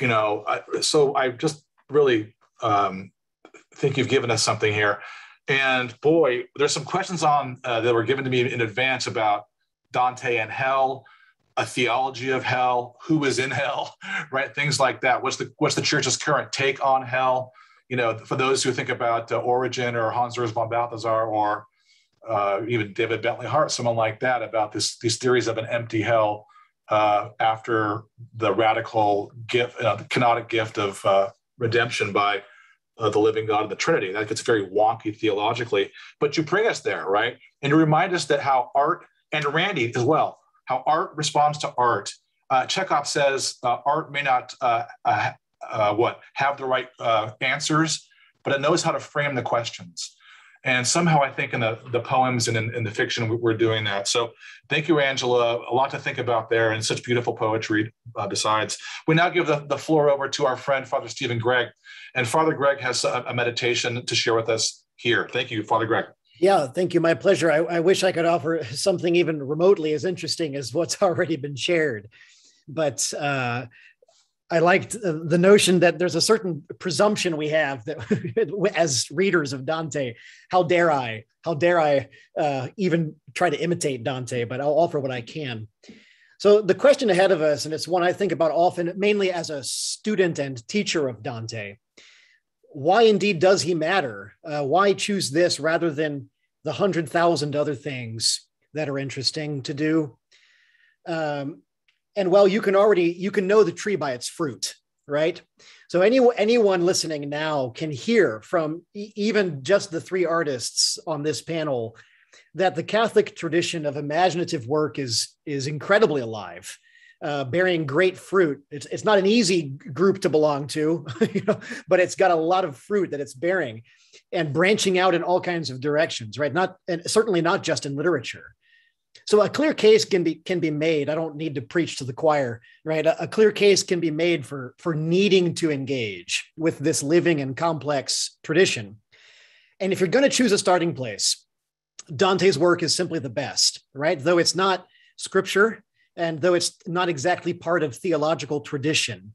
You know, I, so I just really um, think you've given us something here. And boy, there's some questions on uh, that were given to me in advance about Dante and hell. a theology of hell, who is in hell, right? Things like that. What's the what's the church's current take on hell? You know, for those who think about uh, Origen or Hans Urs von Balthasar or uh, even David Bentley Hart, someone like that, about this these theories of an empty hell uh, after the radical gift, uh, the kenotic gift of uh, redemption by uh, the living God of the Trinity. That gets very wonky theologically, but you bring us there, right? And you remind us that how art and Randy as well, how art responds to art. Uh, Chekhov says art may not what have the right answers, but it knows how to frame the questions. And somehow I think in the, the poems and in, in the fiction, we're doing that. So thank you, Angela. A lot to think about there and such beautiful poetry uh, besides. We now give the, the floor over to our friend, Father Stephen Gregg. And Father Gregg has a, a meditation to share with us here. Thank you, Father Gregg. Yeah, thank you. My pleasure. I, I, wish I could offer something even remotely as interesting as what's already been shared. But uh, I liked the notion that there's a certain presumption we have that as readers of Dante, how dare I, how dare I uh, even try to imitate Dante, but I'll offer what I can. So the question ahead of us, and it's one I think about often, mainly as a student and teacher of Dante, why indeed does he matter? Uh, why choose this rather than the hundred thousand other things that are interesting to do? Um, and well you can already you can know the tree by its fruit right? So any, anyone listening now can hear from even just the three artists on this panel that the catholic tradition of imaginative work is is incredibly alive uh, bearing great fruit. It's, it's not an easy group to belong to you know but it's got a lot of fruit that it's bearing and branching out in all kinds of directions right? Not and certainly not just in literature so a clear case can be can be made. I don't need to preach to the choir, right? A, a, clear case can be made for for needing to engage with this living and complex tradition. And if you're going to choose a starting place, Dante's work is simply the best, right? Though it's not scripture and though it's not exactly part of theological tradition,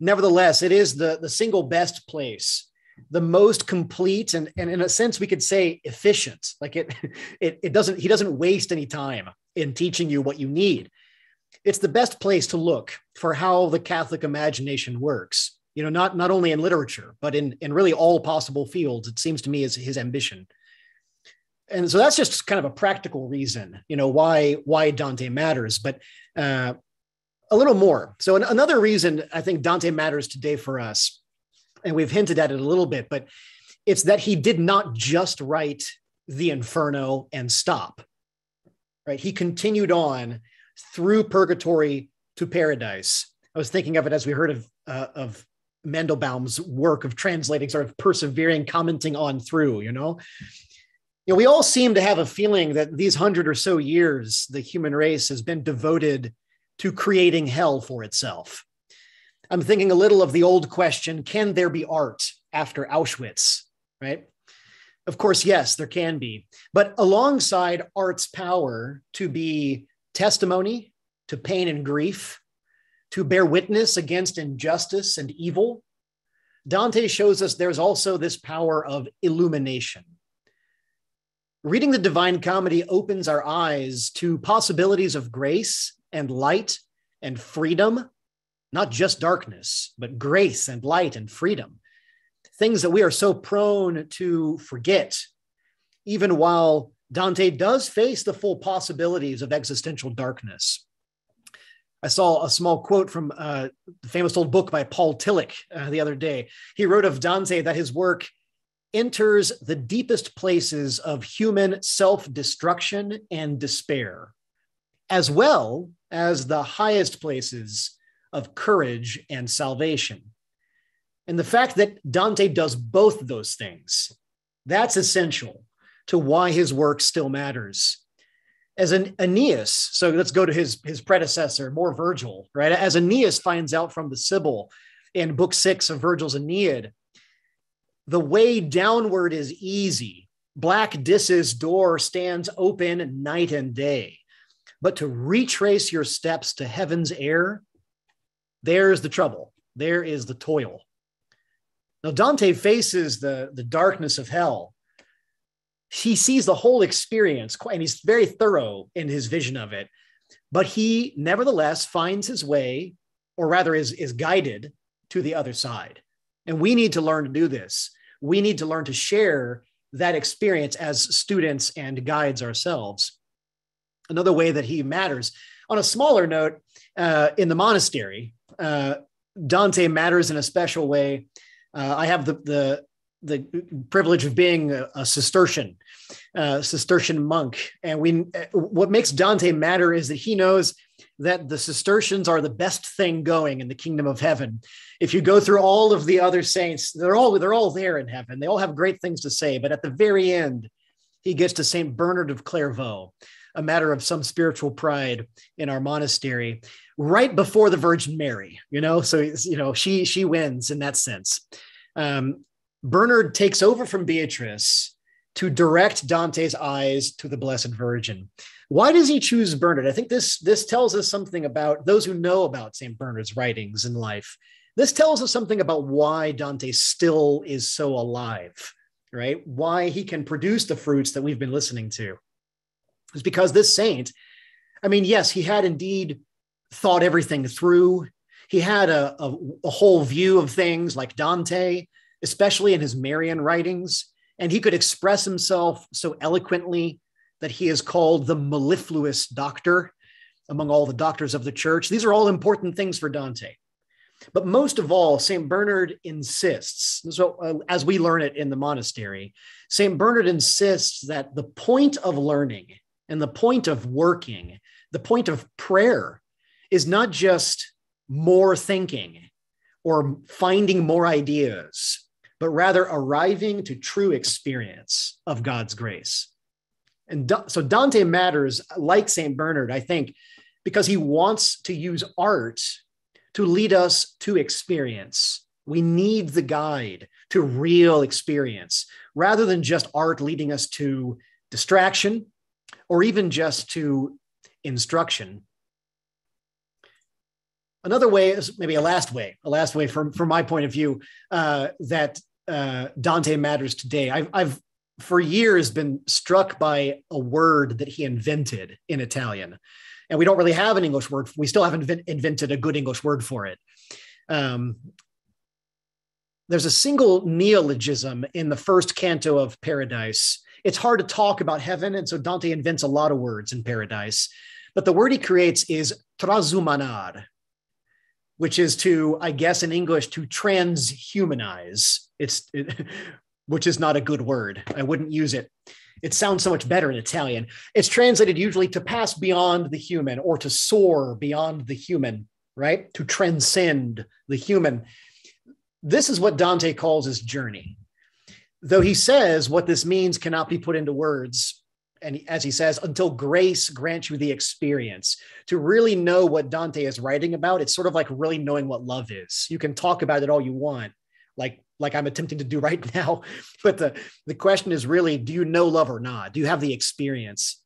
nevertheless, it is the, the single best place the most complete and, and in a sense we could say efficient. Like it, it it doesn't he doesn't waste any time in teaching you what you need. It's the best place to look for how the catholic imagination works you know not not only in literature but in in really all possible fields it seems to me is his ambition. And so that's just kind of a practical reason you know why why dante matters. But uh, a little more. So another reason i think dante matters today for us and we've hinted at it a little bit, but it's that he did not just write the Inferno and stop. Right? He continued on through purgatory to paradise. I was thinking of it as we heard of uh, of Mandelbaum's work of translating, sort of persevering, commenting on through. You know, you know, we all seem to have a feeling that these hundred or so years, the human race has been devoted to creating hell for itself. I'm thinking a little of the old question can there be art after Auschwitz, right? Of course, yes, there can be. But alongside art's power to be testimony to pain and grief, to bear witness against injustice and evil, Dante shows us there's also this power of illumination. Reading the Divine Comedy opens our eyes to possibilities of grace and light and freedom not just darkness, but grace and light and freedom. Things that we are so prone to forget, even while Dante does face the full possibilities of existential darkness. I saw a small quote from uh, the famous old book by Paul Tillich uh, the other day. He wrote of Dante that his work enters the deepest places of human self destruction and despair, as well as the highest places of courage and salvation. And the fact that Dante does both those things, that's essential to why his work still matters. As an Aeneas, so let's go to his, his predecessor, more Virgil, right? As Aeneas finds out from the Sibyl in book six of Virgil's Aeneid, the way downward is easy. Black Dis's door stands open night and day. But to retrace your steps to heaven's air there's the trouble. There is the toil. Now, Dante faces the, the darkness of hell. He sees the whole experience, and he's very thorough in his vision of it. but he nevertheless finds his way, or rather is, is guided to the other side. And we need to learn to do this. We need to learn to share that experience as students and guides ourselves. Another way that he matters, on a smaller note, uh, in the monastery, uh, Dante matters in a special way. Uh, I have the, the the privilege of being a, a Cistercian, uh, Cistercian monk, and we. What makes Dante matter is that he knows that the Cistercians are the best thing going in the kingdom of heaven. If you go through all of the other saints, they're all they're all there in heaven. They all have great things to say, but at the very end, he gets to Saint Bernard of Clairvaux, a matter of some spiritual pride in our monastery, right before the Virgin Mary. You know, so you know she she wins in that sense. Um, Bernard takes over from Beatrice to direct Dante's eyes to the Blessed Virgin. Why does he choose Bernard? I think this, this tells us something about those who know about St. Bernard's writings in life. This tells us something about why Dante still is so alive, right? Why he can produce the fruits that we've been listening to. Is because this saint, I mean, yes, he had indeed thought everything through. He had a, a, a whole view of things like Dante, especially in his Marian writings. And he could express himself so eloquently that he is called the mellifluous doctor among all the doctors of the church. These are all important things for Dante. But most of all, St. Bernard insists, so uh, as we learn it in the monastery, St. Bernard insists that the point of learning and the point of working, the point of prayer is not just more thinking or finding more ideas, but rather arriving to true experience of God's grace. And so Dante matters like St. Bernard, I think, because he wants to use art to lead us to experience. We need the guide to real experience rather than just art leading us to distraction or even just to instruction. Another way is maybe a last way, a last way from, from my point of view uh, that uh, Dante matters today. I've, I've for years been struck by a word that he invented in Italian. And we don't really have an English word. We still haven't invented a good English word for it. Um, there's a single neologism in the first canto of Paradise. It's hard to talk about heaven, and so Dante invents a lot of words in Paradise. But the word he creates is trasumanar, which is to, I guess, in English, to transhumanize. It's it, which is not a good word. I wouldn't use it. It sounds so much better in Italian. It's translated usually to pass beyond the human or to soar beyond the human, right? To transcend the human. This is what Dante calls his journey. Though he says what this means cannot be put into words, and as he says, until grace grants you the experience to really know what Dante is writing about, it's sort of like really knowing what love is. You can talk about it all you want, like like I'm attempting to do right now. But the, the question is really, do you know love or not? Do you have the experience?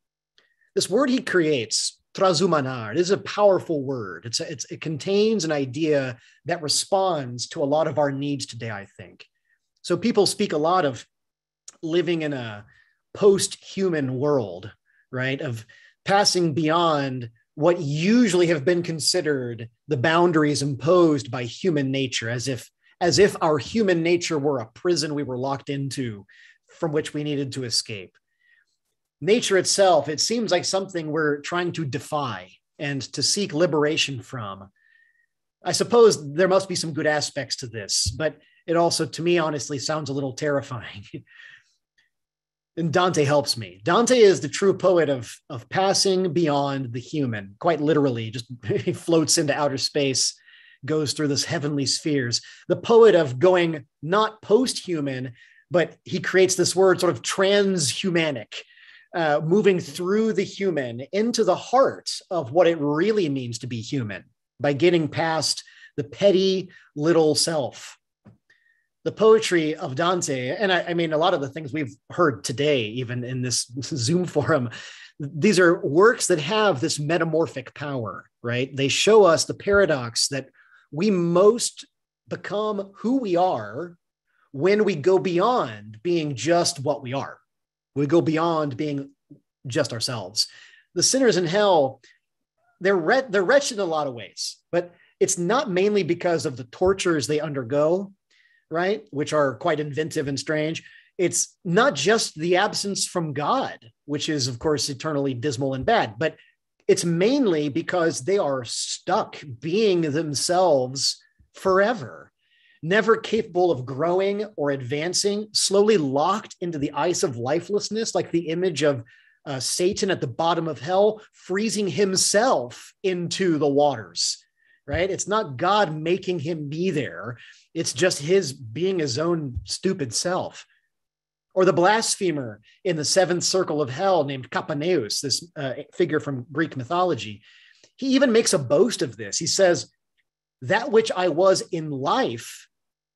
This word he creates, trasumanar, is a powerful word. It's, a, it's it contains an idea that responds to a lot of our needs today, I think. So people speak a lot of living in a post-human world, right? Of passing beyond what usually have been considered the boundaries imposed by human nature, as if as if our human nature were a prison we were locked into from which we needed to escape. Nature itself, it seems like something we're trying to defy and to seek liberation from. I suppose there must be some good aspects to this, but it also, to me, honestly, sounds a little terrifying. and Dante helps me. Dante is the true poet of, of passing beyond the human, quite literally, just he floats into outer space goes through this heavenly spheres. The poet of going not post human, but he creates this word sort of transhumanic, uh, moving through the human into the heart of what it really means to be human by getting past the petty little self. The poetry of Dante, and I, I mean, a lot of the things we've heard today, even in this Zoom forum, these are works that have this metamorphic power, right? They show us the paradox that we most become who we are when we go beyond being just what we are. We go beyond being just ourselves. The sinners in hell they're re- they're wretched in a lot of ways, but it's not mainly because of the tortures they undergo, right? Which are quite inventive and strange. It's not just the absence from God, which is of course eternally dismal and bad, but it's mainly because they are stuck being themselves forever, never capable of growing or advancing, slowly locked into the ice of lifelessness, like the image of uh, Satan at the bottom of hell, freezing himself into the waters, right? It's not God making him be there, it's just his being his own stupid self. Or the blasphemer in the seventh circle of hell named Capaneus, this uh, figure from Greek mythology. He even makes a boast of this. He says, That which I was in life,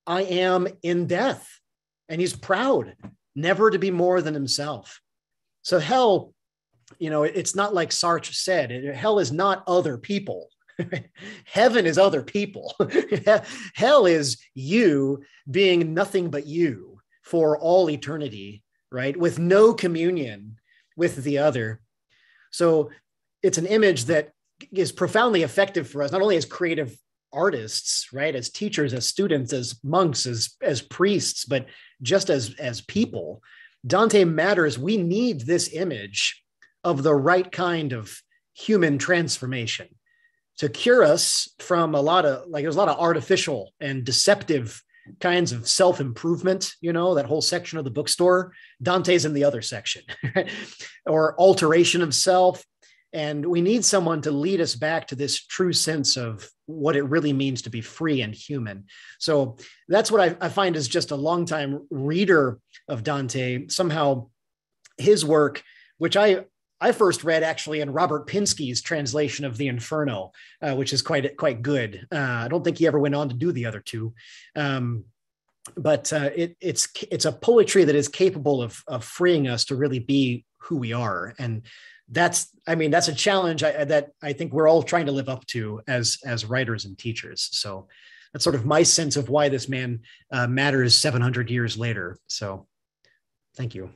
I am in death. And he's proud never to be more than himself. So hell, you know, it's not like Sartre said, hell is not other people. Heaven is other people. hell is you being nothing but you for all eternity, right? With no communion with the other. So it's an image that is profoundly effective for us, not only as creative artists, right, as teachers, as students, as monks, as as priests, but just as as people Dante matters. We need this image of the right kind of human transformation to cure us from a lot of like there's a lot of artificial and deceptive kinds of self-improvement you know that whole section of the bookstore dante's in the other section or alteration of self and we need someone to lead us back to this true sense of what it really means to be free and human. So that's what I, I find is just a longtime reader of Dante. Somehow his work, which I I first read actually in Robert Pinsky's translation of the Inferno, uh, which is quite quite good. Uh, I don't think he ever went on to do the other two, um, but uh, it, it's it's a poetry that is capable of of freeing us to really be who we are. And that's i mean that's a challenge I, that i think we're all trying to live up to as as writers and teachers so that's sort of my sense of why this man uh, matters 700 years later so thank you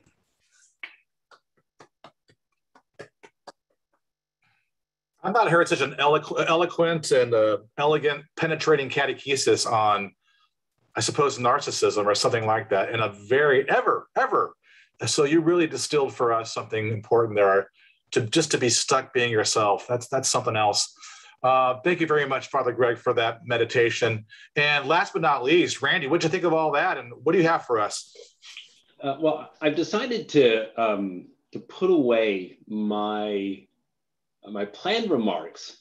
i'm not hearing such an eloqu- eloquent and uh, elegant penetrating catechesis on i suppose narcissism or something like that in a very ever ever so you really distilled for us something important there to just to be stuck being yourself. That's that's something else. Uh, thank you very much, Father Gregg, for that meditation. And last but not least, Randy, what do you think of all that, and what do you have for us? Uh, well, I've decided to um, to put away my my planned remarks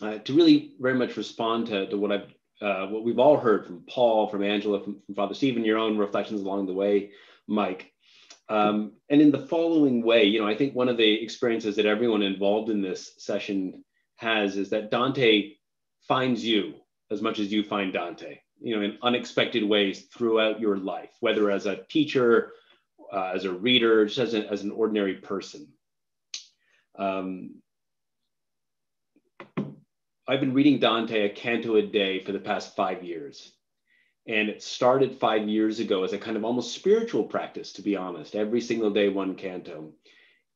uh, to really very much respond to, to what I've uh, what we've all heard from Paul, from Angela, from, from Father Stephen, your own reflections along the way, Mike. Um, and in the following way, you know, I think one of the experiences that everyone involved in this session has is that Dante finds you as much as you find Dante, you know, in unexpected ways throughout your life, whether as a teacher, uh, as a reader, just as, a, as an ordinary person. Um, I've been reading Dante a canto a day for the past five years. And it started five years ago as a kind of almost spiritual practice, to be honest, every single day, one canto.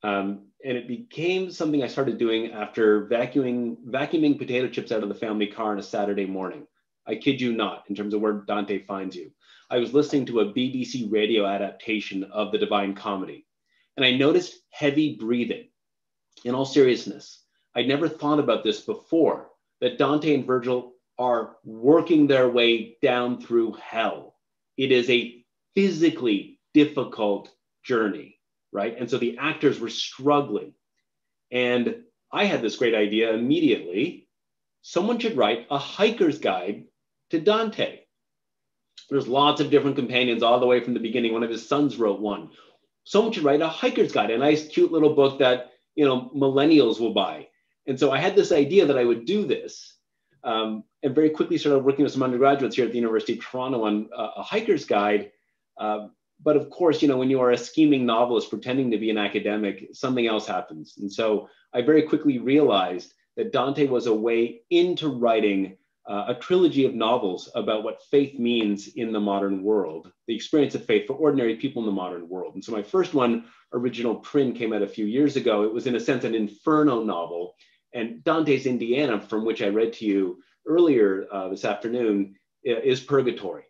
Um, and it became something I started doing after vacuuming, vacuuming potato chips out of the family car on a Saturday morning. I kid you not, in terms of where Dante finds you. I was listening to a BBC radio adaptation of the Divine Comedy, and I noticed heavy breathing. In all seriousness, I'd never thought about this before that Dante and Virgil are working their way down through hell. It is a physically difficult journey, right? And so the actors were struggling. And I had this great idea immediately. Someone should write a hiker's guide to Dante. There's lots of different companions all the way from the beginning. One of his sons wrote one. Someone should write a hiker's guide, a nice, cute little book that you know millennials will buy. And so I had this idea that I would do this um, and very quickly started working with some undergraduates here at the University of Toronto on uh, a hiker's guide. Uh, but of course, you know, when you are a scheming novelist pretending to be an academic, something else happens. And so I very quickly realized that Dante was a way into writing uh, a trilogy of novels about what faith means in the modern world, the experience of faith for ordinary people in the modern world. And so my first one, Original Prin, came out a few years ago. It was, in a sense, an inferno novel And Dante's Indiana, from which I read to you earlier uh, this afternoon, is purgatory.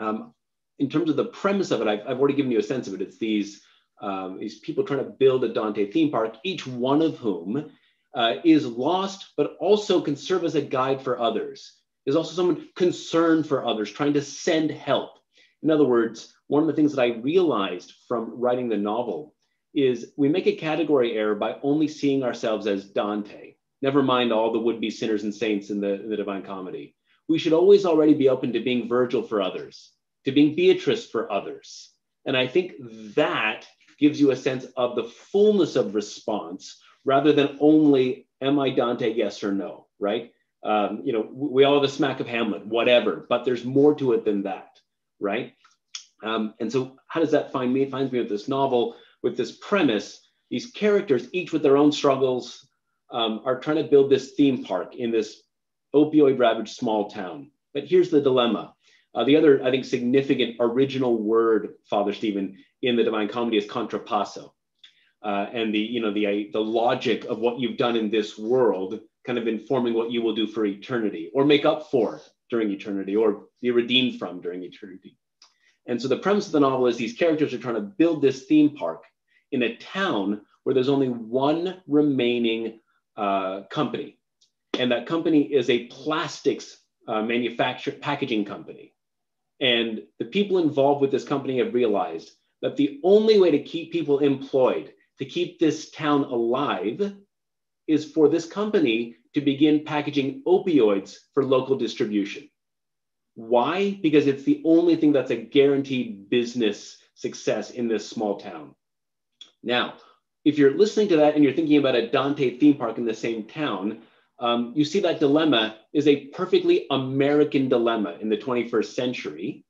Um, in terms of the premise of it, I've, I've, already given you a sense of it. It's these, um, these people trying to build a Dante theme park, each one of whom uh, is lost, but also can serve as a guide for others, is also someone concerned for others, trying to send help. In other words, one of the things that I realized from writing the novel is we make a category error by only seeing ourselves as Dante, never mind all the would be sinners and saints in the, the Divine Comedy. We should always already be open to being Virgil for others, to being Beatrice for others. And I think that gives you a sense of the fullness of response rather than only, am I Dante, yes or no, right? Um, you know, we all have a smack of Hamlet, whatever, but there's more to it than that, right? Um, and so, how does that find me? It finds me with this novel, with this premise. These characters, each with their own struggles, um, are trying to build this theme park in this opioid ravaged small town. But here's the dilemma. Uh, the other, I think, significant original word, Father Stephen, in the Divine Comedy is contrapasso. Uh, and the, you know, the, the logic of what you've done in this world kind of informing what you will do for eternity or make up for during eternity or be redeemed from during eternity. And so the premise of the novel is these characters are trying to build this theme park in a town where there's only one remaining uh, company. And that company is a plastics uh, manufacture packaging company. And the people involved with this company have realized that the only way to keep people employed, to keep this town alive, is for this company to begin packaging opioids for local distribution. Why? Because it's the only thing that's a guaranteed business success in this small town. Now, if you're listening to that and you're thinking about a Dante theme park in the same town, um, you see that dilemma is a perfectly American dilemma in the 21st century,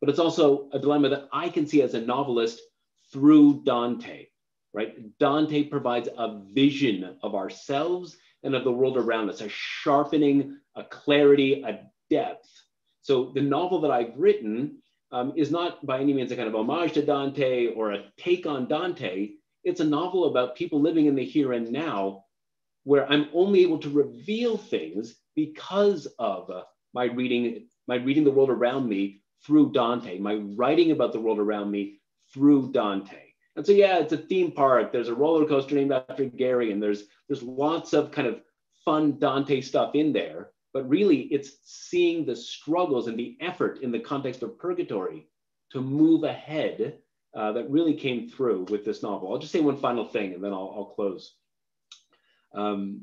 but it's also a dilemma that I can see as a novelist through Dante, right? Dante provides a vision of ourselves and of the world around us, a sharpening, a clarity, a depth so the novel that I've written um, is not by any means a kind of homage to Dante or a take on Dante. It's a novel about people living in the here and now where I'm only able to reveal things because of my reading, my reading the world around me through Dante, my writing about the world around me through Dante. And so, yeah, it's a theme park. There's a roller coaster named after Gary, and there's there's lots of kind of fun Dante stuff in there but really it's seeing the struggles and the effort in the context of purgatory to move ahead uh, that really came through with this novel. I'll just say one final thing and then I'll, I'll close. Um,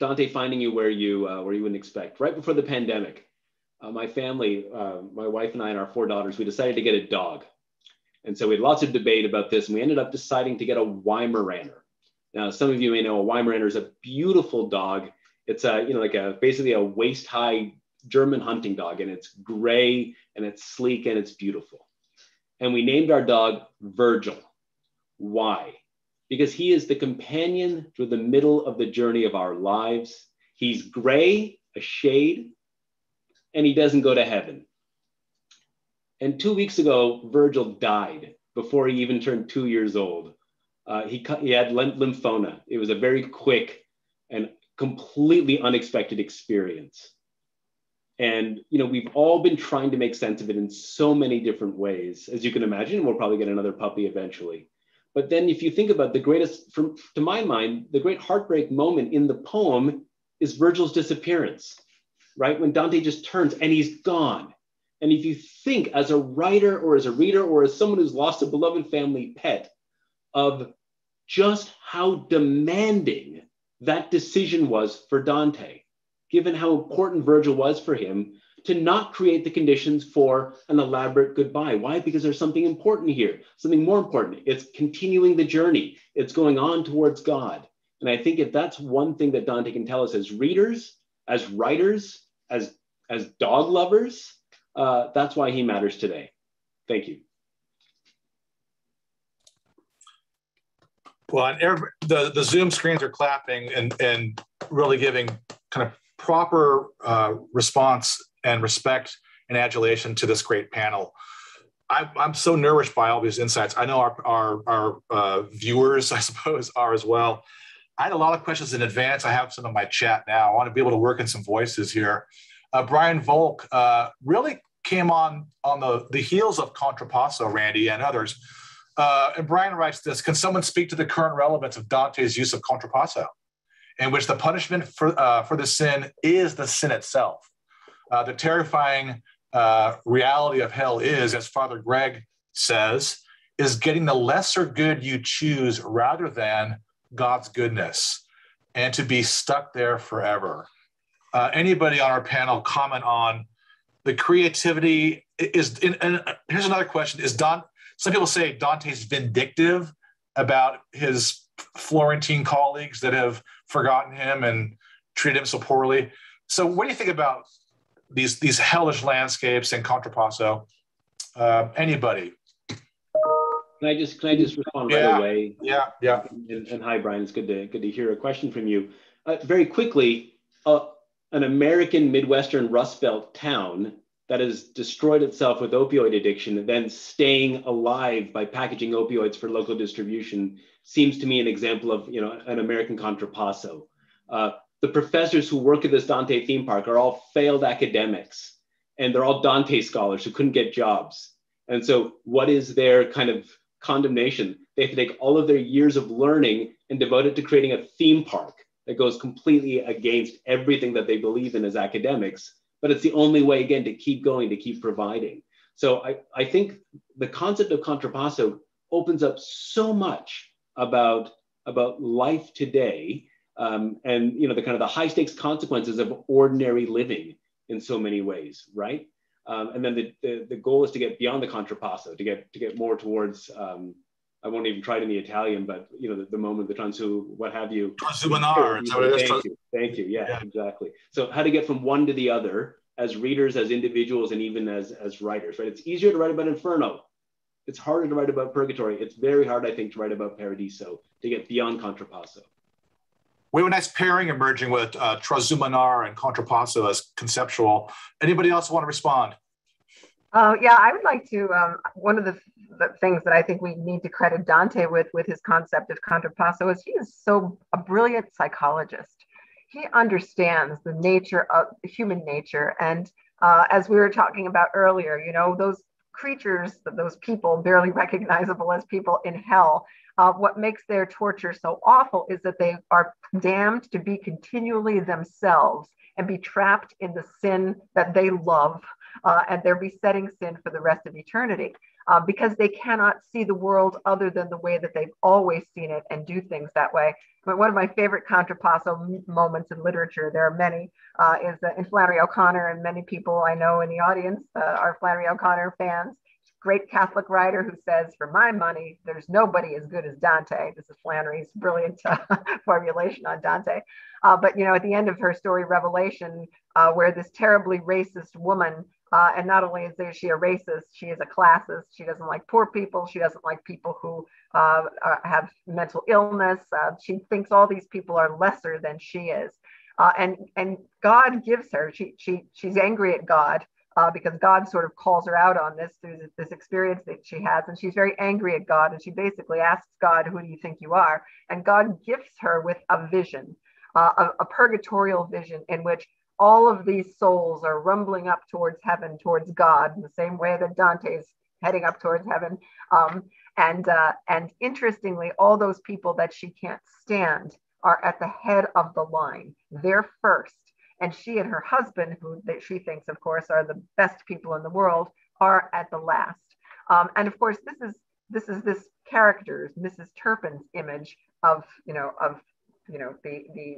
Dante finding you where you uh, where you wouldn't expect. Right before the pandemic, uh, my family, uh, my wife and I and our four daughters, we decided to get a dog. And so we had lots of debate about this, and we ended up deciding to get a Weimaraner. Now, some of you may know a Weimaraner is a beautiful dog it's a you know like a basically a waist high German hunting dog, and it's gray and it's sleek and it's beautiful. And we named our dog Virgil. Why? Because he is the companion through the middle of the journey of our lives. He's gray, a shade, and he doesn't go to heaven. And two weeks ago, Virgil died before he even turned two years old. Uh, he, he had lymphoma. It was a very quick and completely unexpected experience. And you know, we've all been trying to make sense of it in so many different ways, as you can imagine. We'll probably get another puppy eventually. But then, if you think about the greatest, from to my mind, the great heartbreak moment in the poem is Virgil's disappearance, right? When Dante just turns and he's gone. And if you think as a writer or as a reader or as someone who's lost a beloved family pet of just how demanding that decision was for Dante, given how important Virgil was for him to not create the conditions for an elaborate goodbye. Why? Because there's something important here, something more important. It's continuing the journey, it's going on towards God. And I think if that's one thing that Dante can tell us as readers, as writers, as, as dog lovers, uh, that's why he matters today. Thank you. Well, every, the the Zoom screens are clapping and and really giving kind of proper uh, response and respect and adulation to this great panel. I, I'm so nourished by all these insights. I know our our, our uh, viewers, I suppose, are as well. I had a lot of questions in advance. I have some in my chat now. I want to be able to work in some voices here. Uh, Brian Volck uh, really came on on the, the heels of Contrapasso, Randy, and others. Uh, and Brian writes this Can someone speak to the current relevance of Dante's use of Contrapasso, in which the punishment for, uh, for the sin is the sin itself? Uh, the terrifying uh, reality of hell is, as Father Gregg says, is getting the lesser good you choose rather than God's goodness and to be stuck there forever. Uh, anybody on our panel comment on the creativity is and here's another question is don some people say dante's vindictive about his florentine colleagues that have forgotten him and treated him so poorly so what do you think about these these hellish landscapes and contrapasso uh, anybody can I just can I just respond yeah, right away? Yeah, yeah. And, and, hi, Brian. It's good to good to hear a question from you. Uh, very quickly, uh, an American Midwestern Rust Belt town that has destroyed itself with opioid addiction and then staying alive by packaging opioids for local distribution seems to me an example of you know an American contrapasso. Uh, the professors who work at this Dante theme park are all failed academics, and they're all Dante scholars who couldn't get jobs. And so, what is their kind of condemnation? They have to take all of their years of learning and devote it to creating a theme park that goes completely against everything that they believe in as academics. But it's the only way, again, to keep going, to keep providing. So I, I think the concept of contrapasso opens up so much about, about life today um, and you know the kind of the high stakes consequences of ordinary living in so many ways, right? Um, and then the, the, the goal is to get beyond the contrapasso, to get to get more towards um, I won't even try it in the Italian, but you know, the, the moment, the transu, what have you. Transumanar. Thank you. Thank you. Yeah, yeah, exactly. So how to get from one to the other as readers, as individuals, and even as, as writers, right? It's easier to write about Inferno. It's harder to write about Purgatory. It's very hard, I think, to write about Paradiso, to get beyond Contrapasso. We have a nice pairing emerging with uh, Transumanar and Contrapasso as conceptual. Anybody else want to respond? Uh, yeah, I would like to. Um, one of the, the, things that I think we need to credit Dante with, with his concept of contrapasso, is he is so a brilliant psychologist. He understands the nature of human nature, and uh, as we were talking about earlier, you know, those creatures, those people, barely recognizable as people in hell. Uh, what makes their torture so awful is that they are damned to be continually themselves and be trapped in the sin that they love uh, and they're besetting sin for the rest of eternity uh, because they cannot see the world other than the way that they've always seen it and do things that way. But one of my favorite contrapasso moments in literature, there are many, uh, is in Flannery O'Connor, and many people I know in the audience uh, are Flannery O'Connor fans great Catholic writer who says, for my money, there's nobody as good as Dante. This is Flannery's brilliant uh, formulation on Dante. Uh, but, you know, at the end of her story, Revelation, uh, where this terribly racist woman, uh, and not only is she a racist, she is a classist. She doesn't like poor people. She doesn't like people who uh, have mental illness. Uh, she thinks all these people are lesser than she is. and, and God gives her, she, she, she's angry at God uh, because God sort of calls her out on this through this experience that she has. And she's very angry at God. And she basically asks God, Who do you think you are? And God gifts her with a vision, uh, a, a, purgatorial vision in which all of these souls are rumbling up towards heaven, towards God, in the same way that Dante's heading up towards heaven. Um, and, uh, and interestingly, all those people that she can't stand are at the head of the line. They're first and she and her husband, who that she thinks, of course, are the best people in the world, are at the last. Um, and of course, this is this is this character's Mrs. Turpin's image of you know of you know the the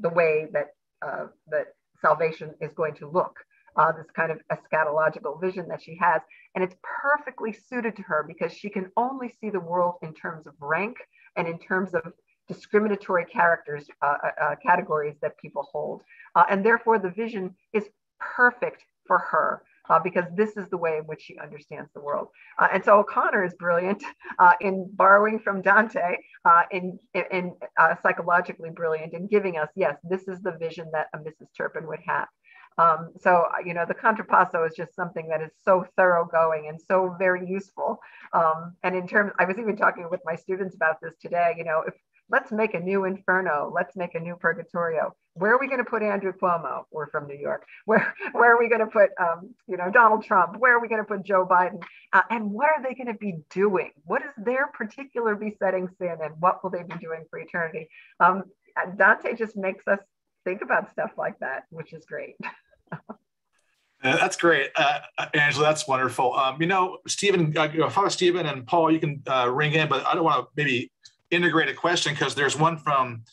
the way that uh, that salvation is going to look. Uh, this kind of eschatological vision that she has, and it's perfectly suited to her because she can only see the world in terms of rank and in terms of discriminatory characters uh, uh, uh, categories that people hold. Uh, and therefore the vision is perfect for her. Uh, because this is the way in which she understands the world. Uh, and so O'Connor is brilliant in borrowing from Dante, in, in psychologically brilliant in giving us, yes, this is the vision that a Mrs. Turpin would have. Um, so, you know, the contrapasso is just something that is so thoroughgoing and so very useful. Um, and in terms, I was even talking with my students about this today, you know, if let's make a new Inferno. Let's make a new Purgatorio. Where are we going to put Andrew Cuomo? We're from New York. Where where are we going to put um, you know Donald Trump? Where are we going to put Joe Biden? Uh, and what are they going to be doing? What is their particular besetting sin, and what will they be doing for eternity? Um, Dante just makes us think about stuff like that, which is great. Uh, that's great, uh, Angela. That's wonderful. Um, you know, Stephen, uh, Father Stephen and Paul, you can uh, ring in, but I don't want to maybe integrate a question because there's one from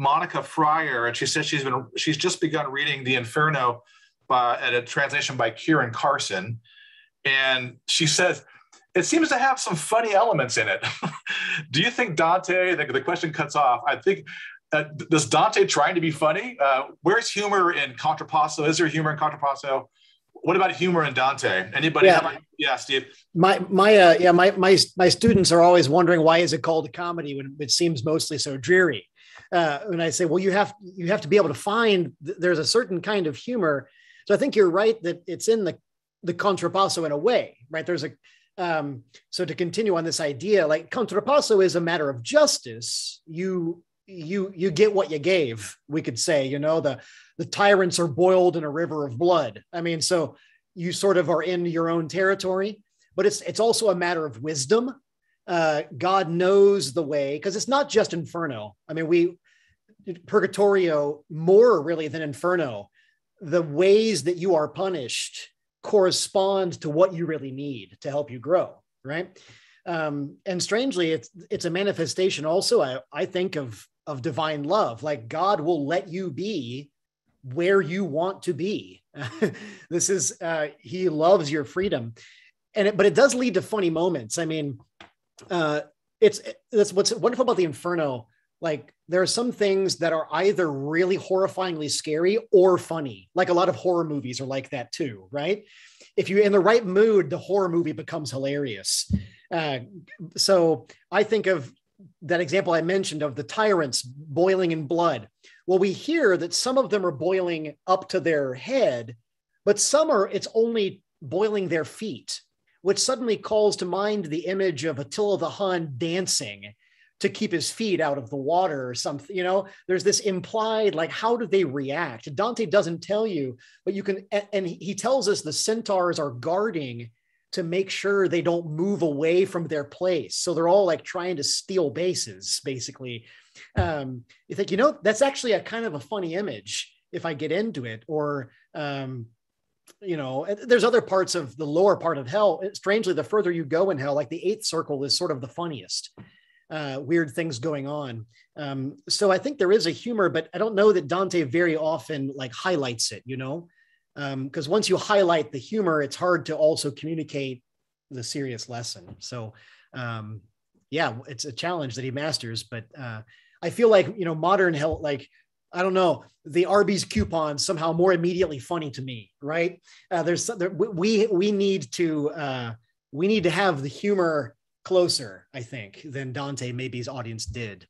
Monica Fryer, and she says she's been she's just begun reading The Inferno by, at a translation by Ciaran Carson, and she says it seems to have some funny elements in it. Do you think Dante? The, the question cuts off. I think uh, does Dante trying to be funny? Uh, where's humor in Contrapasso? Is there humor in Contrapasso? What about humor in Dante? Anybody? Yeah, have, yeah Steve. My my uh, yeah my my my students are always wondering why is it called a comedy when it seems mostly so dreary. Uh, and I say, well, you have you have to be able to find. There's a certain kind of humor. So I think you're right that it's in the the contrapasso in a way, right? There's a um, so to continue on this idea, like contrapasso is a matter of justice. You you you get what you gave we could say you know the the tyrants are boiled in a river of blood i mean so you sort of are in your own territory but it's it's also a matter of wisdom uh, god knows the way because it's not just inferno i mean we purgatorio more really than inferno the ways that you are punished correspond to what you really need to help you grow right um, and strangely it's it's a manifestation also I, I think of of divine love. Like God will let you be where you want to be. this is uh, He loves your freedom, and it, but it does lead to funny moments. I mean, uh, it's that's what's wonderful about the Inferno. Like there are some things that are either really horrifyingly scary or funny. Like a lot of horror movies are like that too, right? If you're in the right mood, the horror movie becomes hilarious. Uh, so I think of that example I mentioned of the tyrants boiling in blood. Well, we hear that some of them are boiling up to their head, but some are, it's only boiling their feet, which suddenly calls to mind the image of Attila the Hun dancing to keep his feet out of the water or something. You know, there's this implied, like, how do they react? Dante doesn't tell you, but you can, and he tells us the centaurs are guarding to make sure they don't move away from their place. So they're all like trying to steal bases, basically. Um, you think, you know, that's actually a kind of a funny image if I get into it. Or, um, you know, there's other parts of the lower part of hell. Strangely, the further you go in hell, like the eighth circle is sort of the funniest. Uh, weird things going on. Um, so I think there is a humor, but I don't know that Dante very often like highlights it. You know, because um, once you highlight the humor, it's hard to also communicate the serious lesson. So, um, yeah, it's a challenge that he masters. But uh, I feel like you know, modern hell, like I don't know, the Arby's coupon somehow more immediately funny to me, right? Uh, there's there, we we need to uh, we need to have the humor closer, I think, than Dante maybe's audience did.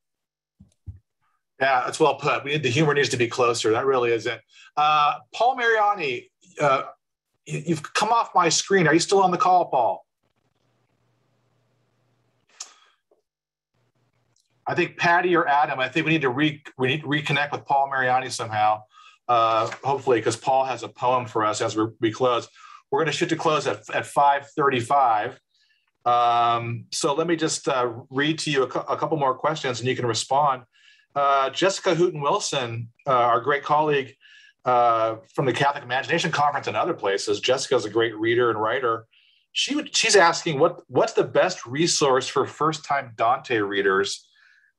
Yeah, that's well put. We need the humor needs to be closer. That really is it. Uh, Paul Mariani, uh, you've come off my screen. Are you still on the call, Paul? I think Patty or Adam. I think we need to re, we need to reconnect with Paul Mariani somehow. Uh, hopefully, because Paul has a poem for us as we, we close. We're going to shoot to close at at five thirty-five. Um, so let me just uh, read to you a, a couple more questions, and you can respond. Uh, Jessica Hooten Wilson, uh, our great colleague uh, from the Catholic Imagination Conference and other places. Jessica is a great reader and writer. She would, she's asking what what's the best resource for first time Dante readers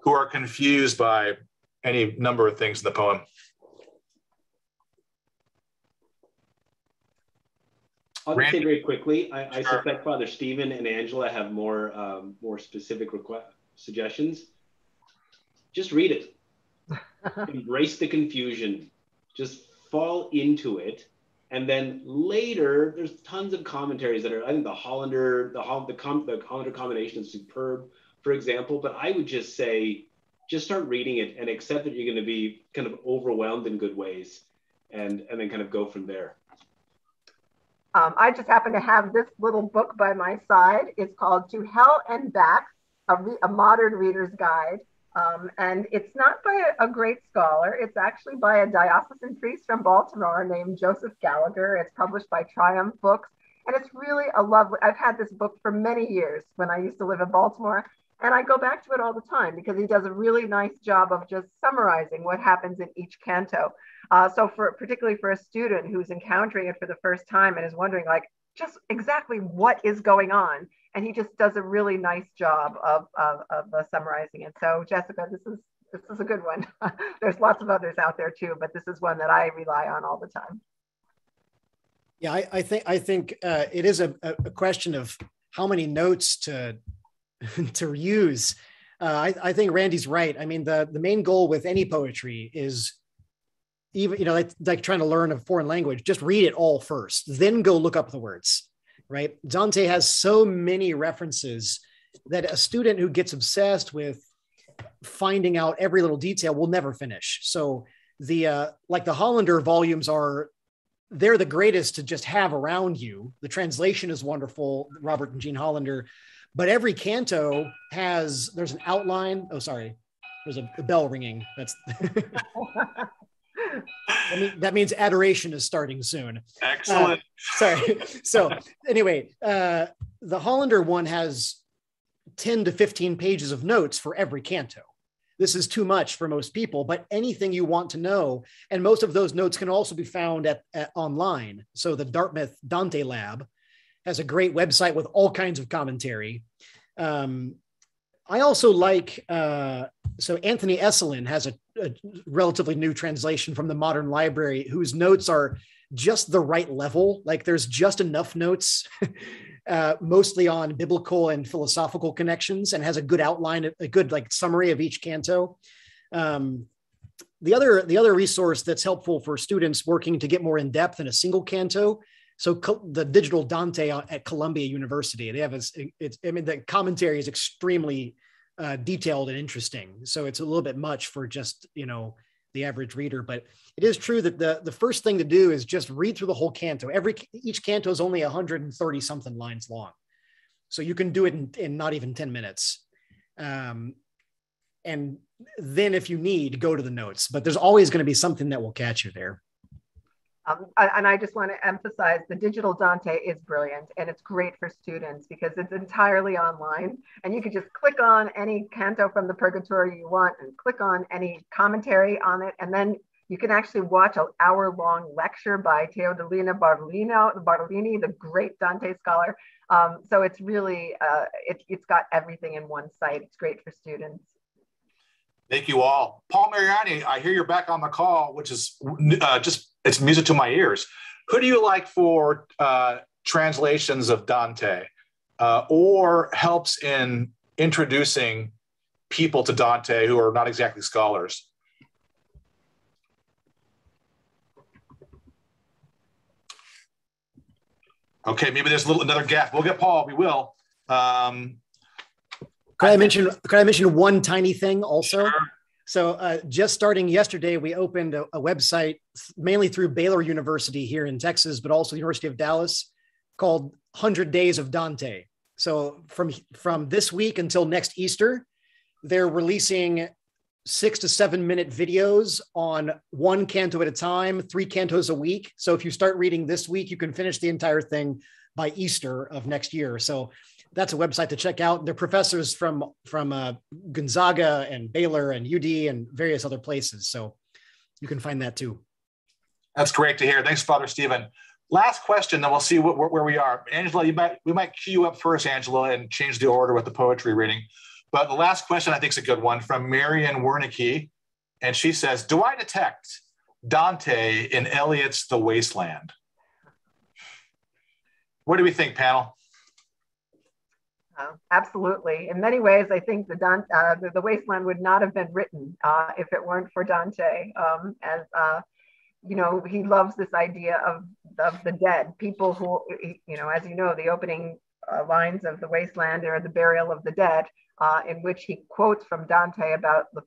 who are confused by any number of things in the poem. I'll just say very quickly. I, I suspect Father Stephen and Angela have more um, more specific request suggestions just read it. Embrace the confusion. Just fall into it. And then later, there's tons of commentaries that are, I think the Hollander, the, the, com, the Hollander combination is superb, for example. But I would just say, just start reading it and accept that you're going to be kind of overwhelmed in good ways and, and then kind of go from there. Um, I just happen to have this little book by my side. It's called To Hell and Back, a, re- a modern reader's guide Um, and it's not by a, a, great scholar. It's actually by a diocesan priest from Baltimore named Joseph Gallagher. It's published by Triumph Books. And it's really a lovely, I've had this book for many years when I used to live in Baltimore. And I go back to it all the time because he does a really nice job of just summarizing what happens in each canto. Uh, so for particularly for a student who's encountering it for the first time and is wondering like just exactly what is going on, and he just does a really nice job of of, of uh, summarizing it. So Jessica, this is this is a good one. There's lots of others out there too, but this is one that I rely on all the time. Yeah, I, I think I think uh, it is a, a question of how many notes to to use. Uh, I, I think Randy's right. I mean, the the main goal with any poetry is even you know like, like trying to learn a foreign language. Just read it all first, then go look up the words. Right? Dante has so many references that a student who gets obsessed with finding out every little detail will never finish. So the uh, like the Hollander volumes are they're the greatest to just have around you. The translation is wonderful, Robert and Jean Hollander, but every canto has there's an outline. Oh, sorry, there's a, a bell ringing. That's that, mean, that, means adoration is starting soon. Excellent. Uh, sorry. So anyway, uh, the Hollander one has 10 to 15 pages of notes for every canto this is too much for most people, but anything you want to know. And most of those notes can also be found at, at online. So the Dartmouth Dante Lab has a great website with all kinds of commentary. Um, I also like, uh, so Anthony Esolen has a, a, relatively new translation from the Modern Library whose notes are just the right level. Like there's just enough notes uh, mostly on biblical and philosophical connections and has a good outline, a good like summary of each canto. Um, the other the other resource that's helpful for students working to get more in depth in a single canto. So the digital Dante at Columbia University, they have a, it's I mean the commentary is extremely uh, detailed and interesting. So it's a little bit much for just you know the average reader. But it is true that the, the first thing to do is just read through the whole canto. Every each canto is only 130 something lines long. So you can do it in, in not even 10 minutes. Um, and then if you need, go to the notes. But there's always going to be something that will catch you there. Um, and I just want to emphasize the digital Dante is brilliant and it's great for students because it's entirely online and you can just click on any canto from the Purgatory you want and click on any commentary on it. And then you can actually watch an hour long lecture by Teodolinda Bartolino, Bartolini, the great Dante scholar. Um, so it's really, uh, it, it's got everything in one site. It's great for students. Thank you all. Paul Mariani, I hear you're back on the call, which is uh, just it's music to my ears. Who do you like for uh, translations of Dante uh, or helps in introducing people to Dante who are not exactly scholars? Okay, maybe there's a little another gap. We'll get Paul. We will. Um, could I, I mention? Could I mention one tiny thing also? Sure. So, uh, just starting yesterday, we opened a, a, website mainly through Baylor University here in Texas, but also the University of Dallas, called 100 Days of Dante. So, from from this week until next Easter, they're releasing six to seven minute videos on one canto at a time, three cantos a week. So, if you start reading this week, you can finish the entire thing by Easter of next year. So, that's a website to check out. They're professors from from uh, Gonzaga and Baylor and UD and various other places. So you can find that too. That's great to hear. Thanks, Father Stephen. Last question, then we'll see what, where we are. Angela, you might we might cue you up first, Angela, and change the order with the poetry reading. But the last question I think is a good one from Marion Wernicke, and she says, "Do I detect Dante in Eliot's The Wasteland?" What do we think, panel? Uh, absolutely. In many ways, I think the, uh, the, the, Wasteland would not have been written uh, if it weren't for Dante. Um, as uh, you know, he loves this idea of, of the dead, people who, you know, as you know, the opening uh, lines of the Wasteland are the burial of the dead, uh, in which he quotes from Dante about the,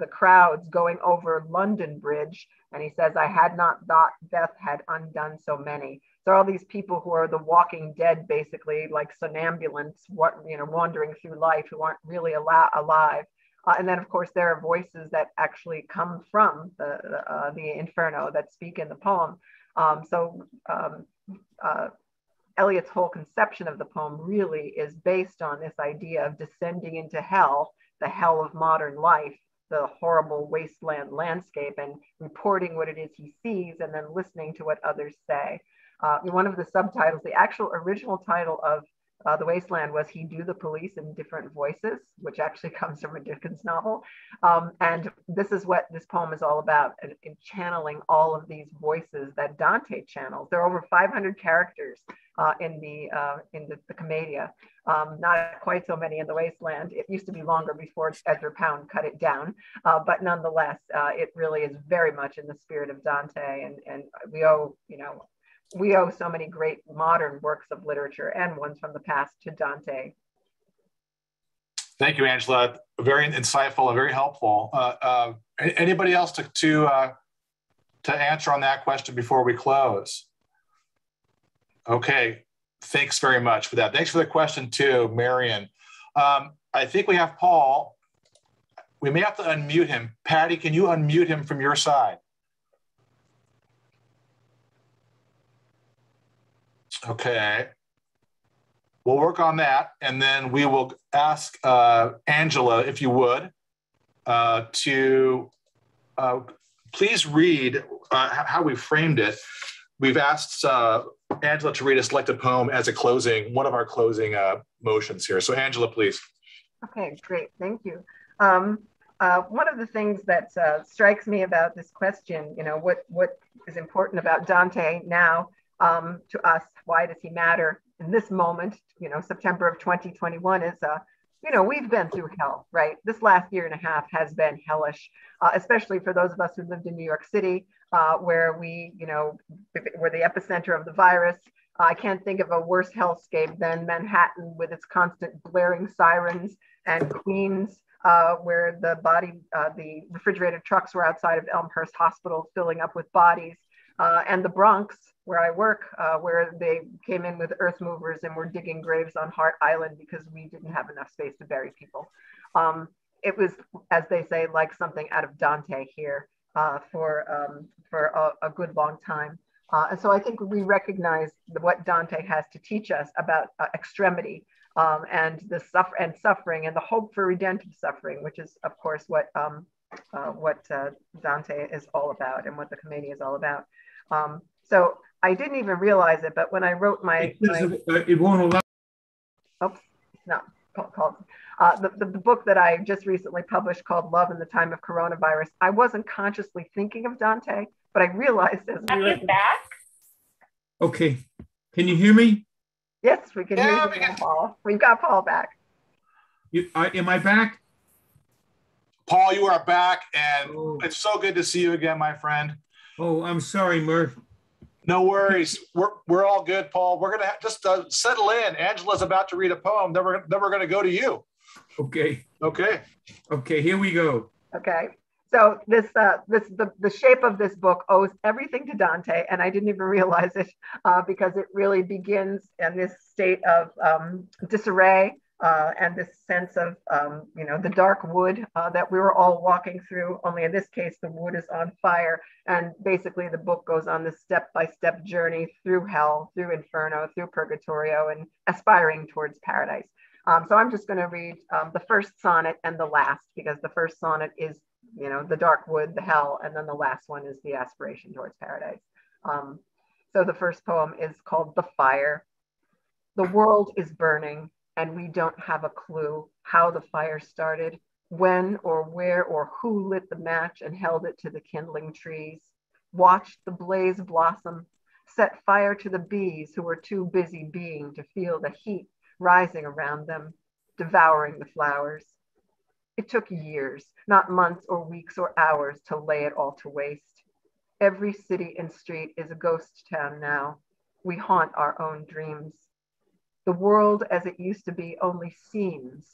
the crowds going over London Bridge. And he says, I had not thought death had undone so many there are all these people who are the walking dead, basically like somnambulants, what you know, wandering through life who aren't really alive. Uh, and then, of course, there are voices that actually come from the, uh, the Inferno that speak in the poem. Um, so um, uh, Eliot's whole conception of the poem really is based on this idea of descending into hell, the hell of modern life, the horrible wasteland landscape, and reporting what it is he sees and then listening to what others say. Uh, one of the subtitles, the actual original title of uh, The Wasteland was He Do the Police in Different Voices, which actually comes from a Dickens novel. Um, and this is what this poem is all about, in, in channeling all of these voices that Dante channels. There are over 500 characters uh, in the uh, in the, the Commedia. Um, not quite so many in the Wasteland. It used to be longer before Ezra Pound cut it down, uh, but nonetheless, uh, it really is very much in the spirit of Dante, and and we owe you know we owe so many great modern works of literature and ones from the past to Dante. Thank you, Angela. Very insightful and very helpful. Uh, uh, anybody else to to, uh, to answer on that question before we close? Okay, thanks very much for that. Thanks for the question too, Marion. Um, I think we have Paul. We may have to unmute him. Patty, can you unmute him from your side? Okay. We'll work on that, and then we will ask uh, Angela, if you would, uh, to uh, please read uh, how we framed it. We've asked uh, Angela to read a selected poem as a closing, one of our closing uh, motions here. So, Angela, please. Okay, great. Thank you. Um, uh, one of the things that uh, strikes me about this question, you know, what what is important about Dante now um, to us. Why does he matter in this moment? You know, September of 2021 is, uh, you know, we've been through hell, right? This last year and a half has been hellish, uh, especially for those of us who lived in New York City, uh, where we, you know, were the epicenter of the virus. I can't think of a worse hellscape than Manhattan with its constant blaring sirens and Queens, uh, where the body, uh, the refrigerated trucks were outside of Elmhurst Hospital filling up with bodies, uh, and the Bronx, where I work, uh, where they came in with earth movers and were digging graves on Hart Island because we didn't have enough space to bury people. Um, it was, as they say, like something out of Dante here uh, for, um, for a, a, good long time. Uh, and so I think we recognize what Dante has to teach us about uh, extremity um, and the suffer and suffering and the hope for redemptive suffering, which is, of course, what um, uh, what uh, Dante is all about and what the Commedia is all about. Um, so I didn't even realize it, but when I wrote my, it, my, uh, it won't allow. Oops, no, called uh, the, the, the, book that I just recently published called Love in the Time of Coronavirus. I wasn't consciously thinking of Dante, but I realized as we were back. Okay, can you hear me? Yes, we can yeah, hear you, Paul. We've got Paul back. You, uh, am I back? Paul, you are back, and oh. it's so good to see you again, my friend. Oh, I'm sorry, Murph. No worries. We're, we're all good, Paul. We're going to just uh, settle in. Angela's about to read a poem. Then we're, then we're going to go to you. Okay. Okay. Okay, here we go. Okay. So this uh, this the, the shape of this book owes everything to Dante, and I didn't even realize it uh, because it really begins in this state of um, disarray uh, and this sense of, um, you know, the dark wood uh, that we were all walking through. Only in this case, the wood is on fire. And basically, the book goes on this step by step journey through hell, through inferno, through purgatorio, and aspiring towards paradise. Um, so I'm just going to read um, the first sonnet and the last because the first sonnet is, you know, the dark wood, the hell, and then the last one is the aspiration towards paradise. Um, so the first poem is called The Fire. The world is burning and we don't have a clue how the fire started, when or where or who lit the match and held it to the kindling trees, watched the blaze blossom, set fire to the bees who were too busy being to feel the heat rising around them, devouring the flowers. It took years, not months or weeks or hours, to lay it all to waste. Every city and street is a ghost town now. We haunt our own dreams. The world as it used to be only seems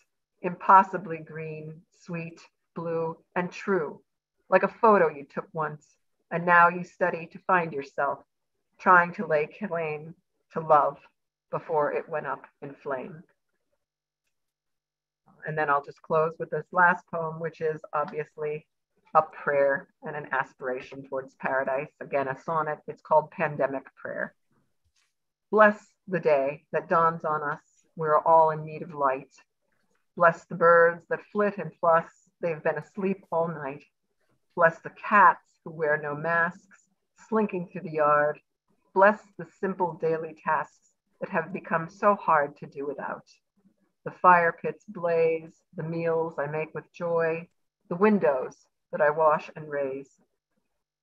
impossibly green, sweet, blue, and true, like a photo you took once, and now you study to find yourself, trying to lay claim to love before it went up in flame. and then I'll just close with this last poem, which is obviously a prayer and an aspiration towards paradise. Again, a sonnet. It's called Pandemic Prayer. Bless the day that dawns on us. We're all in need of light. Bless the birds that flit and fuss. They've been asleep all night. Bless the cats who wear no masks, slinking through the yard. Bless the simple daily tasks that have become so hard to do without. The fire pits blaze, the meals I make with joy, the windows that I wash and raise.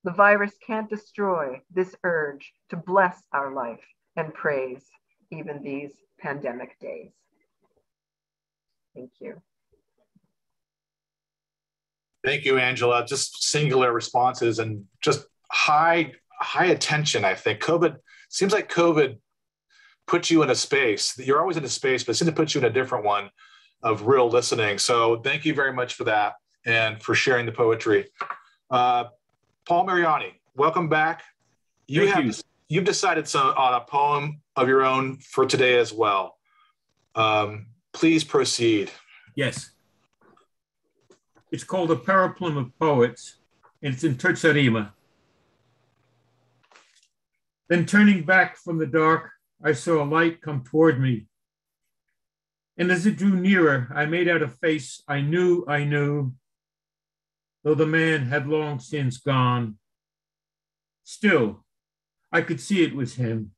The virus can't destroy this urge to bless our life and praise even these pandemic days. Thank you. Thank you, Angela. Just singular responses and just high, high attention. I think COVID seems like COVID puts you in a space. You're always in a space, but it seems to put you in a different one of real listening. So thank you very much for that and for sharing the poetry. Uh, Paul Mariani, welcome back. You thank have you. You've decided some, on a poem of your own for today as well. Um, please proceed. Yes. It's called A Paraplum of Poets, and it's in terza rima. Then turning back from the dark, I saw a light come toward me. And as it drew nearer, I made out a face I knew I knew, though the man had long since gone. Still, I could see it was him.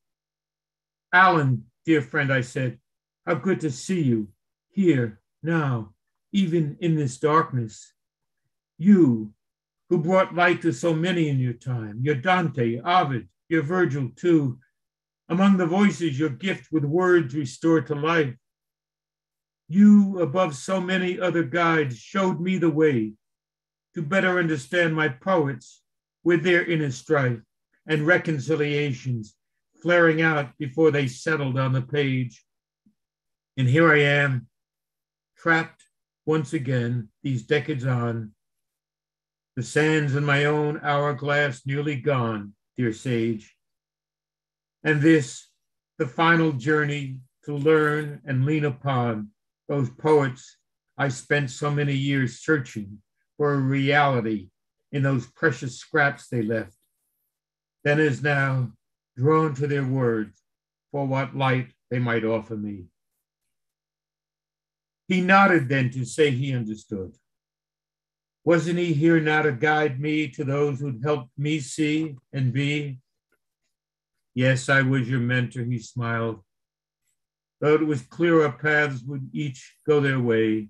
Allen, dear friend, I said, how good to see you here now, even in this darkness. You, who brought light to so many in your time, your Dante, Ovid, your Virgil, too. Among the voices, your gift with words restored to life. You, above so many other guides, showed me the way to better understand my poets with their inner strife and reconciliations flaring out before they settled on the page. And here I am, trapped once again, these decades on, the sands in my own hourglass nearly gone, dear sage. And this, the final journey to learn and lean upon those poets I spent so many years searching for a reality in those precious scraps they left, then is now drawn to their words for what light they might offer me. He nodded then to say he understood. Wasn't he here now to guide me to those who'd helped me see and be? Yes, I was your mentor, he smiled. Though it was clear our paths would each go their way.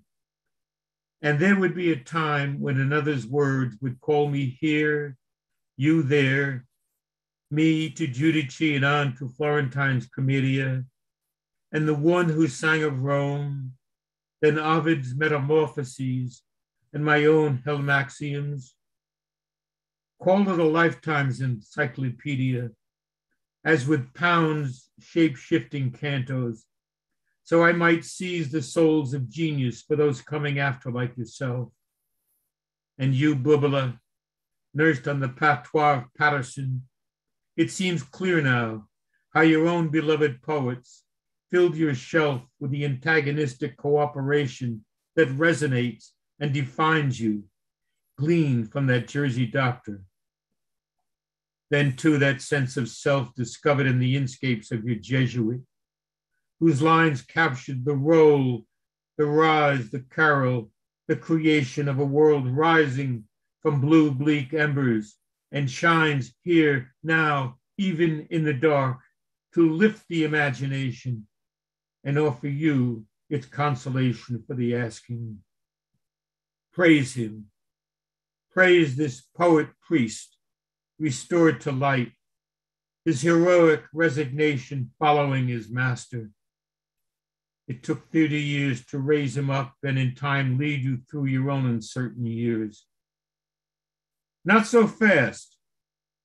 And there would be a time when another's words would call me here, you there, me to Giudice and on to Florentine's Commedia, and the one who sang of Rome, then Ovid's Metamorphoses, and my own Chelmaxioms. Call it a lifetime's encyclopedia, as with Pound's shape shifting cantos, so I might seize the souls of genius for those coming after like yourself. And you, Bubala, nursed on the patois of Paterson, it seems clear now how your own beloved poets filled your shelf with the antagonistic cooperation that resonates and defines you, gleaned from that Jersey doctor. Then, too, that sense of self discovered in the inscapes of your Jesuit, whose lines captured the role, the rise, the carol, the creation of a world rising from blue, bleak embers and shines here now, even in the dark, to lift the imagination and offer you its consolation for the asking. Praise him. Praise this poet priest restored to light, his heroic resignation following his master. It took 30 years to raise him up and in time lead you through your own uncertain years. Not so fast,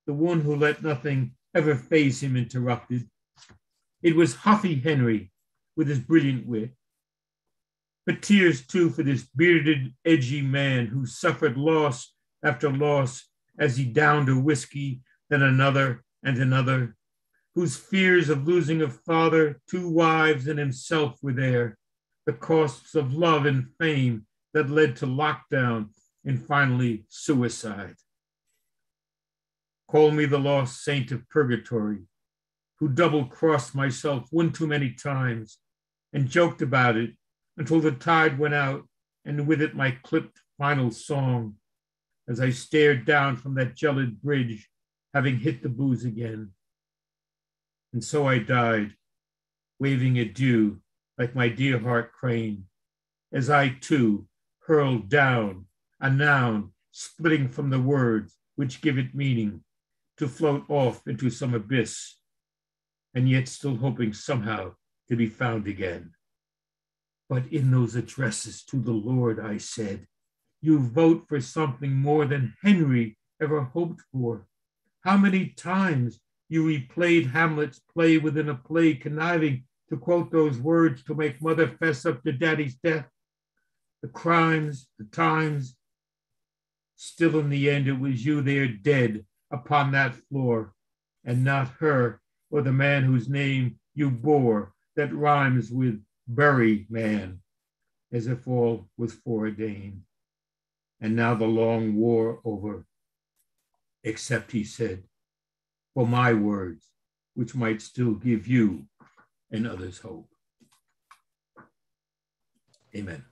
the one who let nothing ever phase him interrupted. It was Huffy Henry with his brilliant wit. But tears too for this bearded, edgy man who suffered loss after loss as he downed a whiskey, then another and another, whose fears of losing a father, two wives, and himself were there, the costs of love and fame that led to lockdown and finally suicide. Call me the lost saint of purgatory, who double crossed myself one too many times and joked about it until the tide went out and with it my clipped final song as I stared down from that gelid bridge, having hit the booze again. And so I died, waving adieu like my dear Hart Crane, as I too hurled down a noun splitting from the words which give it meaning to float off into some abyss, and yet still hoping somehow to be found again. But in those addresses to the Lord, I said, you vote for something more than Henry ever hoped for. How many times you replayed Hamlet's play within a play, conniving to quote those words to make mother fess up to daddy's death? The crimes, the times. Still, in the end, it was you there dead upon that floor, and not her or the man whose name you bore that rhymes with bury man, as if all was foreordained and now the long war over. Except, he said, for my words, which might still give you and others hope. Amen.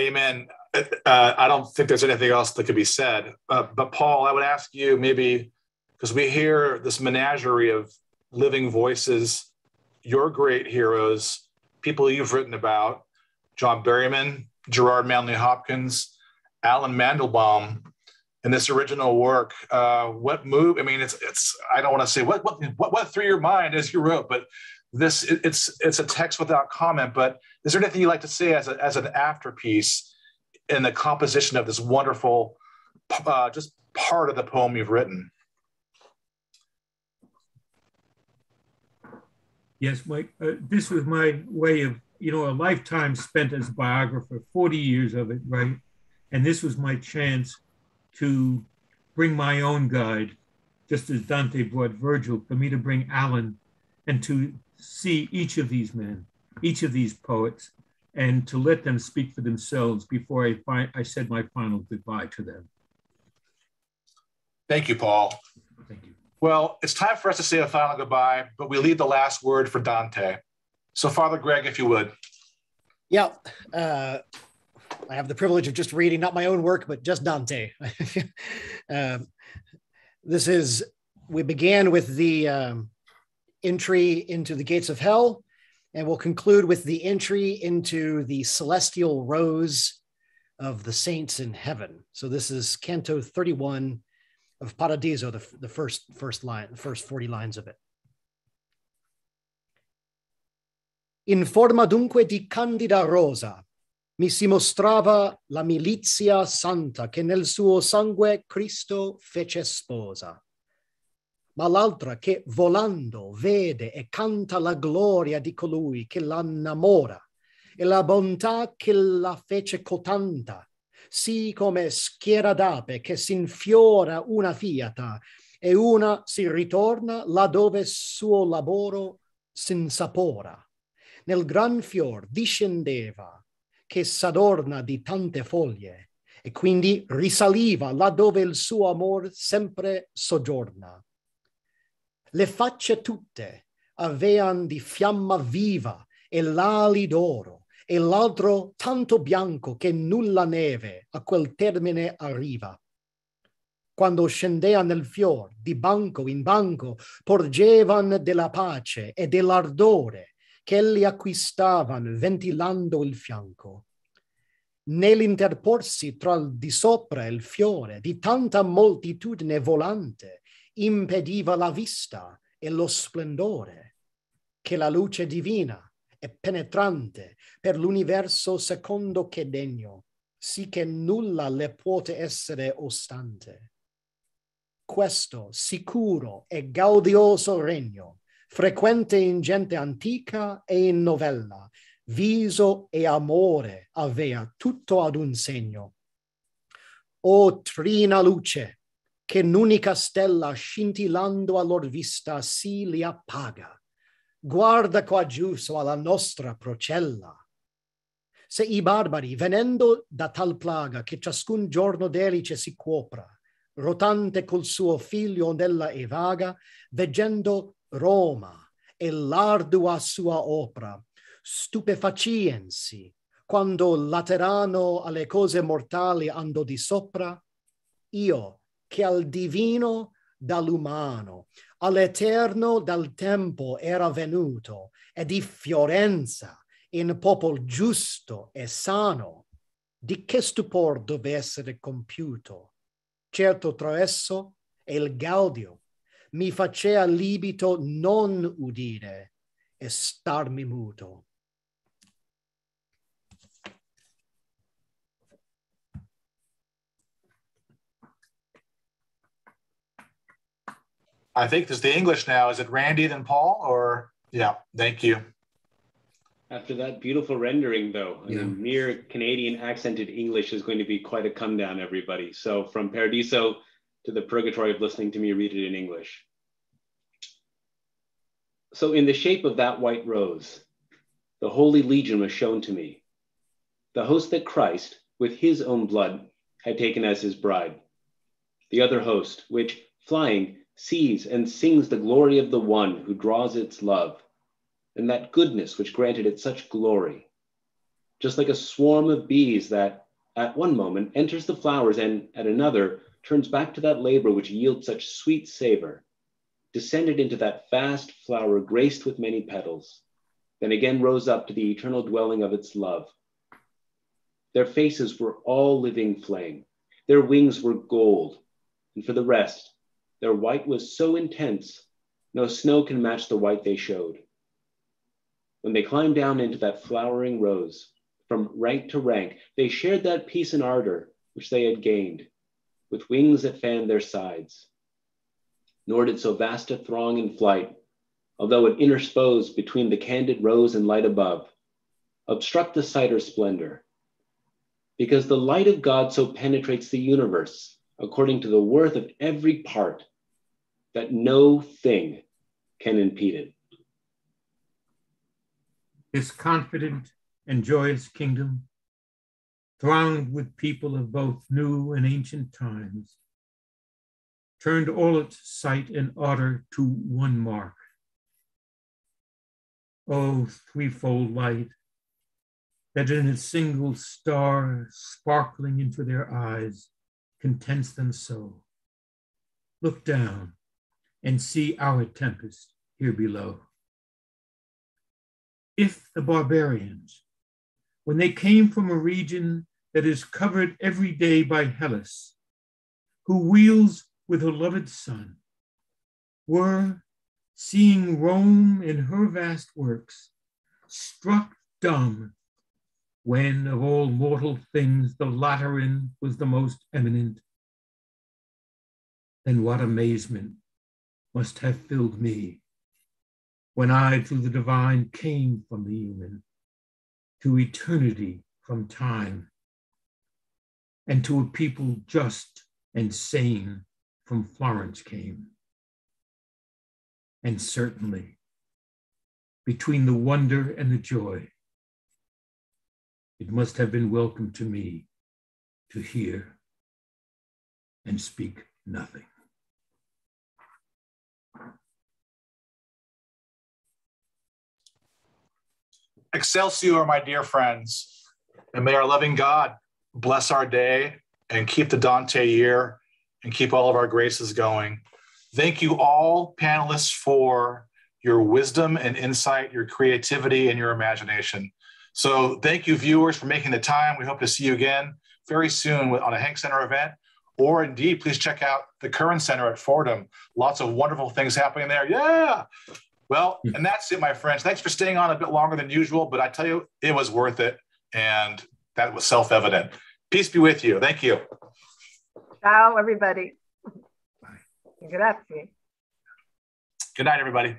Amen. Uh, I don't think there's anything else that could be said. Uh, but Paul, I would ask you maybe because we hear this menagerie of living voices, your great heroes, people you've written about John Berryman, Gerard Manley Hopkins, Allen Mandelbaum in this original work. Uh, what move? I mean, it's it's. I don't want to say what what what went through your mind as you wrote, but this it, it's it's a text without comment. But is there anything you'd like to say as a, as an afterpiece in the composition of this wonderful, uh, just part of the poem you've written? Yes, Mike, uh, this was my way of, you know, a lifetime spent as a biographer, 40 years of it, right? And this was my chance to bring my own guide, just as Dante brought Virgil, for me to bring Allen and to see each of these men, each of these poets, and to let them speak for themselves before I, fi- I said my final goodbye to them. Thank you, Paul. Thank you. Well, it's time for us to say a final goodbye, but we leave the last word for Dante. So, Father Gregg, if you would. Yeah. Uh, I have the privilege of just reading not my own work, but just Dante. um, this is, we began with the um, entry into the gates of hell, and we'll conclude with the entry into the celestial rose of the saints in heaven. So, this is Canto 31 of Paradiso, the, the first first line, the first 40 lines of it. In forma dunque di candida rosa mi si mostrava la milizia santa che nel suo sangue Cristo fece sposa. Ma l'altra che volando vede e canta la gloria di colui che la innamora e la bontà che la fece cotanta sì come schiera d'ape che si infiora una fiata e una si ritorna laddove suo lavoro s'insapora. Nel gran fior discendeva che s'adorna di tante foglie e quindi risaliva laddove il suo amor sempre soggiorna. Le facce tutte avean di fiamma viva e l'ali d'oro e l'altro tanto bianco che nulla neve a quel termine arriva. Quando scendea nel fior, di banco in banco, porgevan della pace e dell'ardore che elli acquistavan ventilando il fianco. Nell'interporsi tra il di sopra e il fiore di tanta moltitudine volante impediva la vista e lo splendore che la luce divina e penetrante per l'universo secondo che degno, sì che nulla le puote essere ostante. Questo sicuro e gaudioso regno, frequente in gente antica e in novella, viso e amore avea tutto ad un segno. O trina luce, che n'unica stella scintillando a lor vista si li appaga. Guarda qua giù alla nostra procella. Se i barbari, venendo da tal plaga che ciascun giorno delice si copra, rotante col suo figlio nella e vaga, veggendo Roma e l'ardua sua opera, stupefaciensi, quando laterano alle cose mortali andò di sopra, io che al divino dall'umano, all'eterno dal tempo era venuto, e di Fiorenza in popol giusto e sano, di che stupor dove essere compiuto? Certo tra esso e il gaudio mi facea libito non udire e starmi muto. I think this is the English now. Is it Randy then Paul or yeah, thank you. After that beautiful rendering, though, I Yeah. mean, mere Canadian accented English is going to be quite a come down, everybody. So from Paradiso to the purgatory of listening to me read it in English. So, in the shape of that white rose, the Holy Legion was shown to me, the host that Christ, with his own blood, had taken as his bride. The other host, which, flying, sees and sings the glory of the one who draws its love, and that goodness which granted it such glory. Just like a swarm of bees that, at one moment, enters the flowers and, at another, turns back to that labor which yields such sweet savor descended into that vast flower graced with many petals, then again rose up to the eternal dwelling of its love. Their faces were all living flame, their wings were gold, and for the rest, their white was so intense, no snow can match the white they showed. When they climbed down into that flowering rose, from rank to rank, they shared that peace and ardor which they had gained, with wings that fanned their sides nor did so vast a throng in flight, although it interposed between the candid rose and light above, obstruct the sight or splendor. Because the light of God so penetrates the universe, according to the worth of every part, that no thing can impede it. This confident and joyous kingdom, thronged with people of both new and ancient times, turned all its sight and order to one mark. O threefold light, that in a single star sparkling into their eyes contents them so. Look down and see our tempest here below. If the barbarians, when they came from a region that is covered every day by Helice, who wheels with her loved son, were, seeing Rome in her vast works, struck dumb when of all mortal things the Lateran was the most eminent, then what amazement must have filled me when I, through the divine, came from the human to eternity from time and to a people just and sane from Florence came. And certainly, between the wonder and the joy, it must have been welcome to me to hear and speak nothing. Excelsior, my dear friends, and may our loving God bless our day and keep the Dante year and keep all of our graces going. Thank you all, panelists, for your wisdom and insight, your creativity, and your imagination. So, thank you, viewers, for making the time. We hope to see you again very soon on a Hank Center event. Or indeed, please check out the Curran Center at Fordham. Lots of wonderful things happening there. Yeah. Well, hmm. and that's it, my friends. Thanks for staying on a bit longer than usual, but I tell you, it was worth it. And that was self evident. Peace be with you. Thank you. Ciao, everybody. Grazie. Good night, everybody.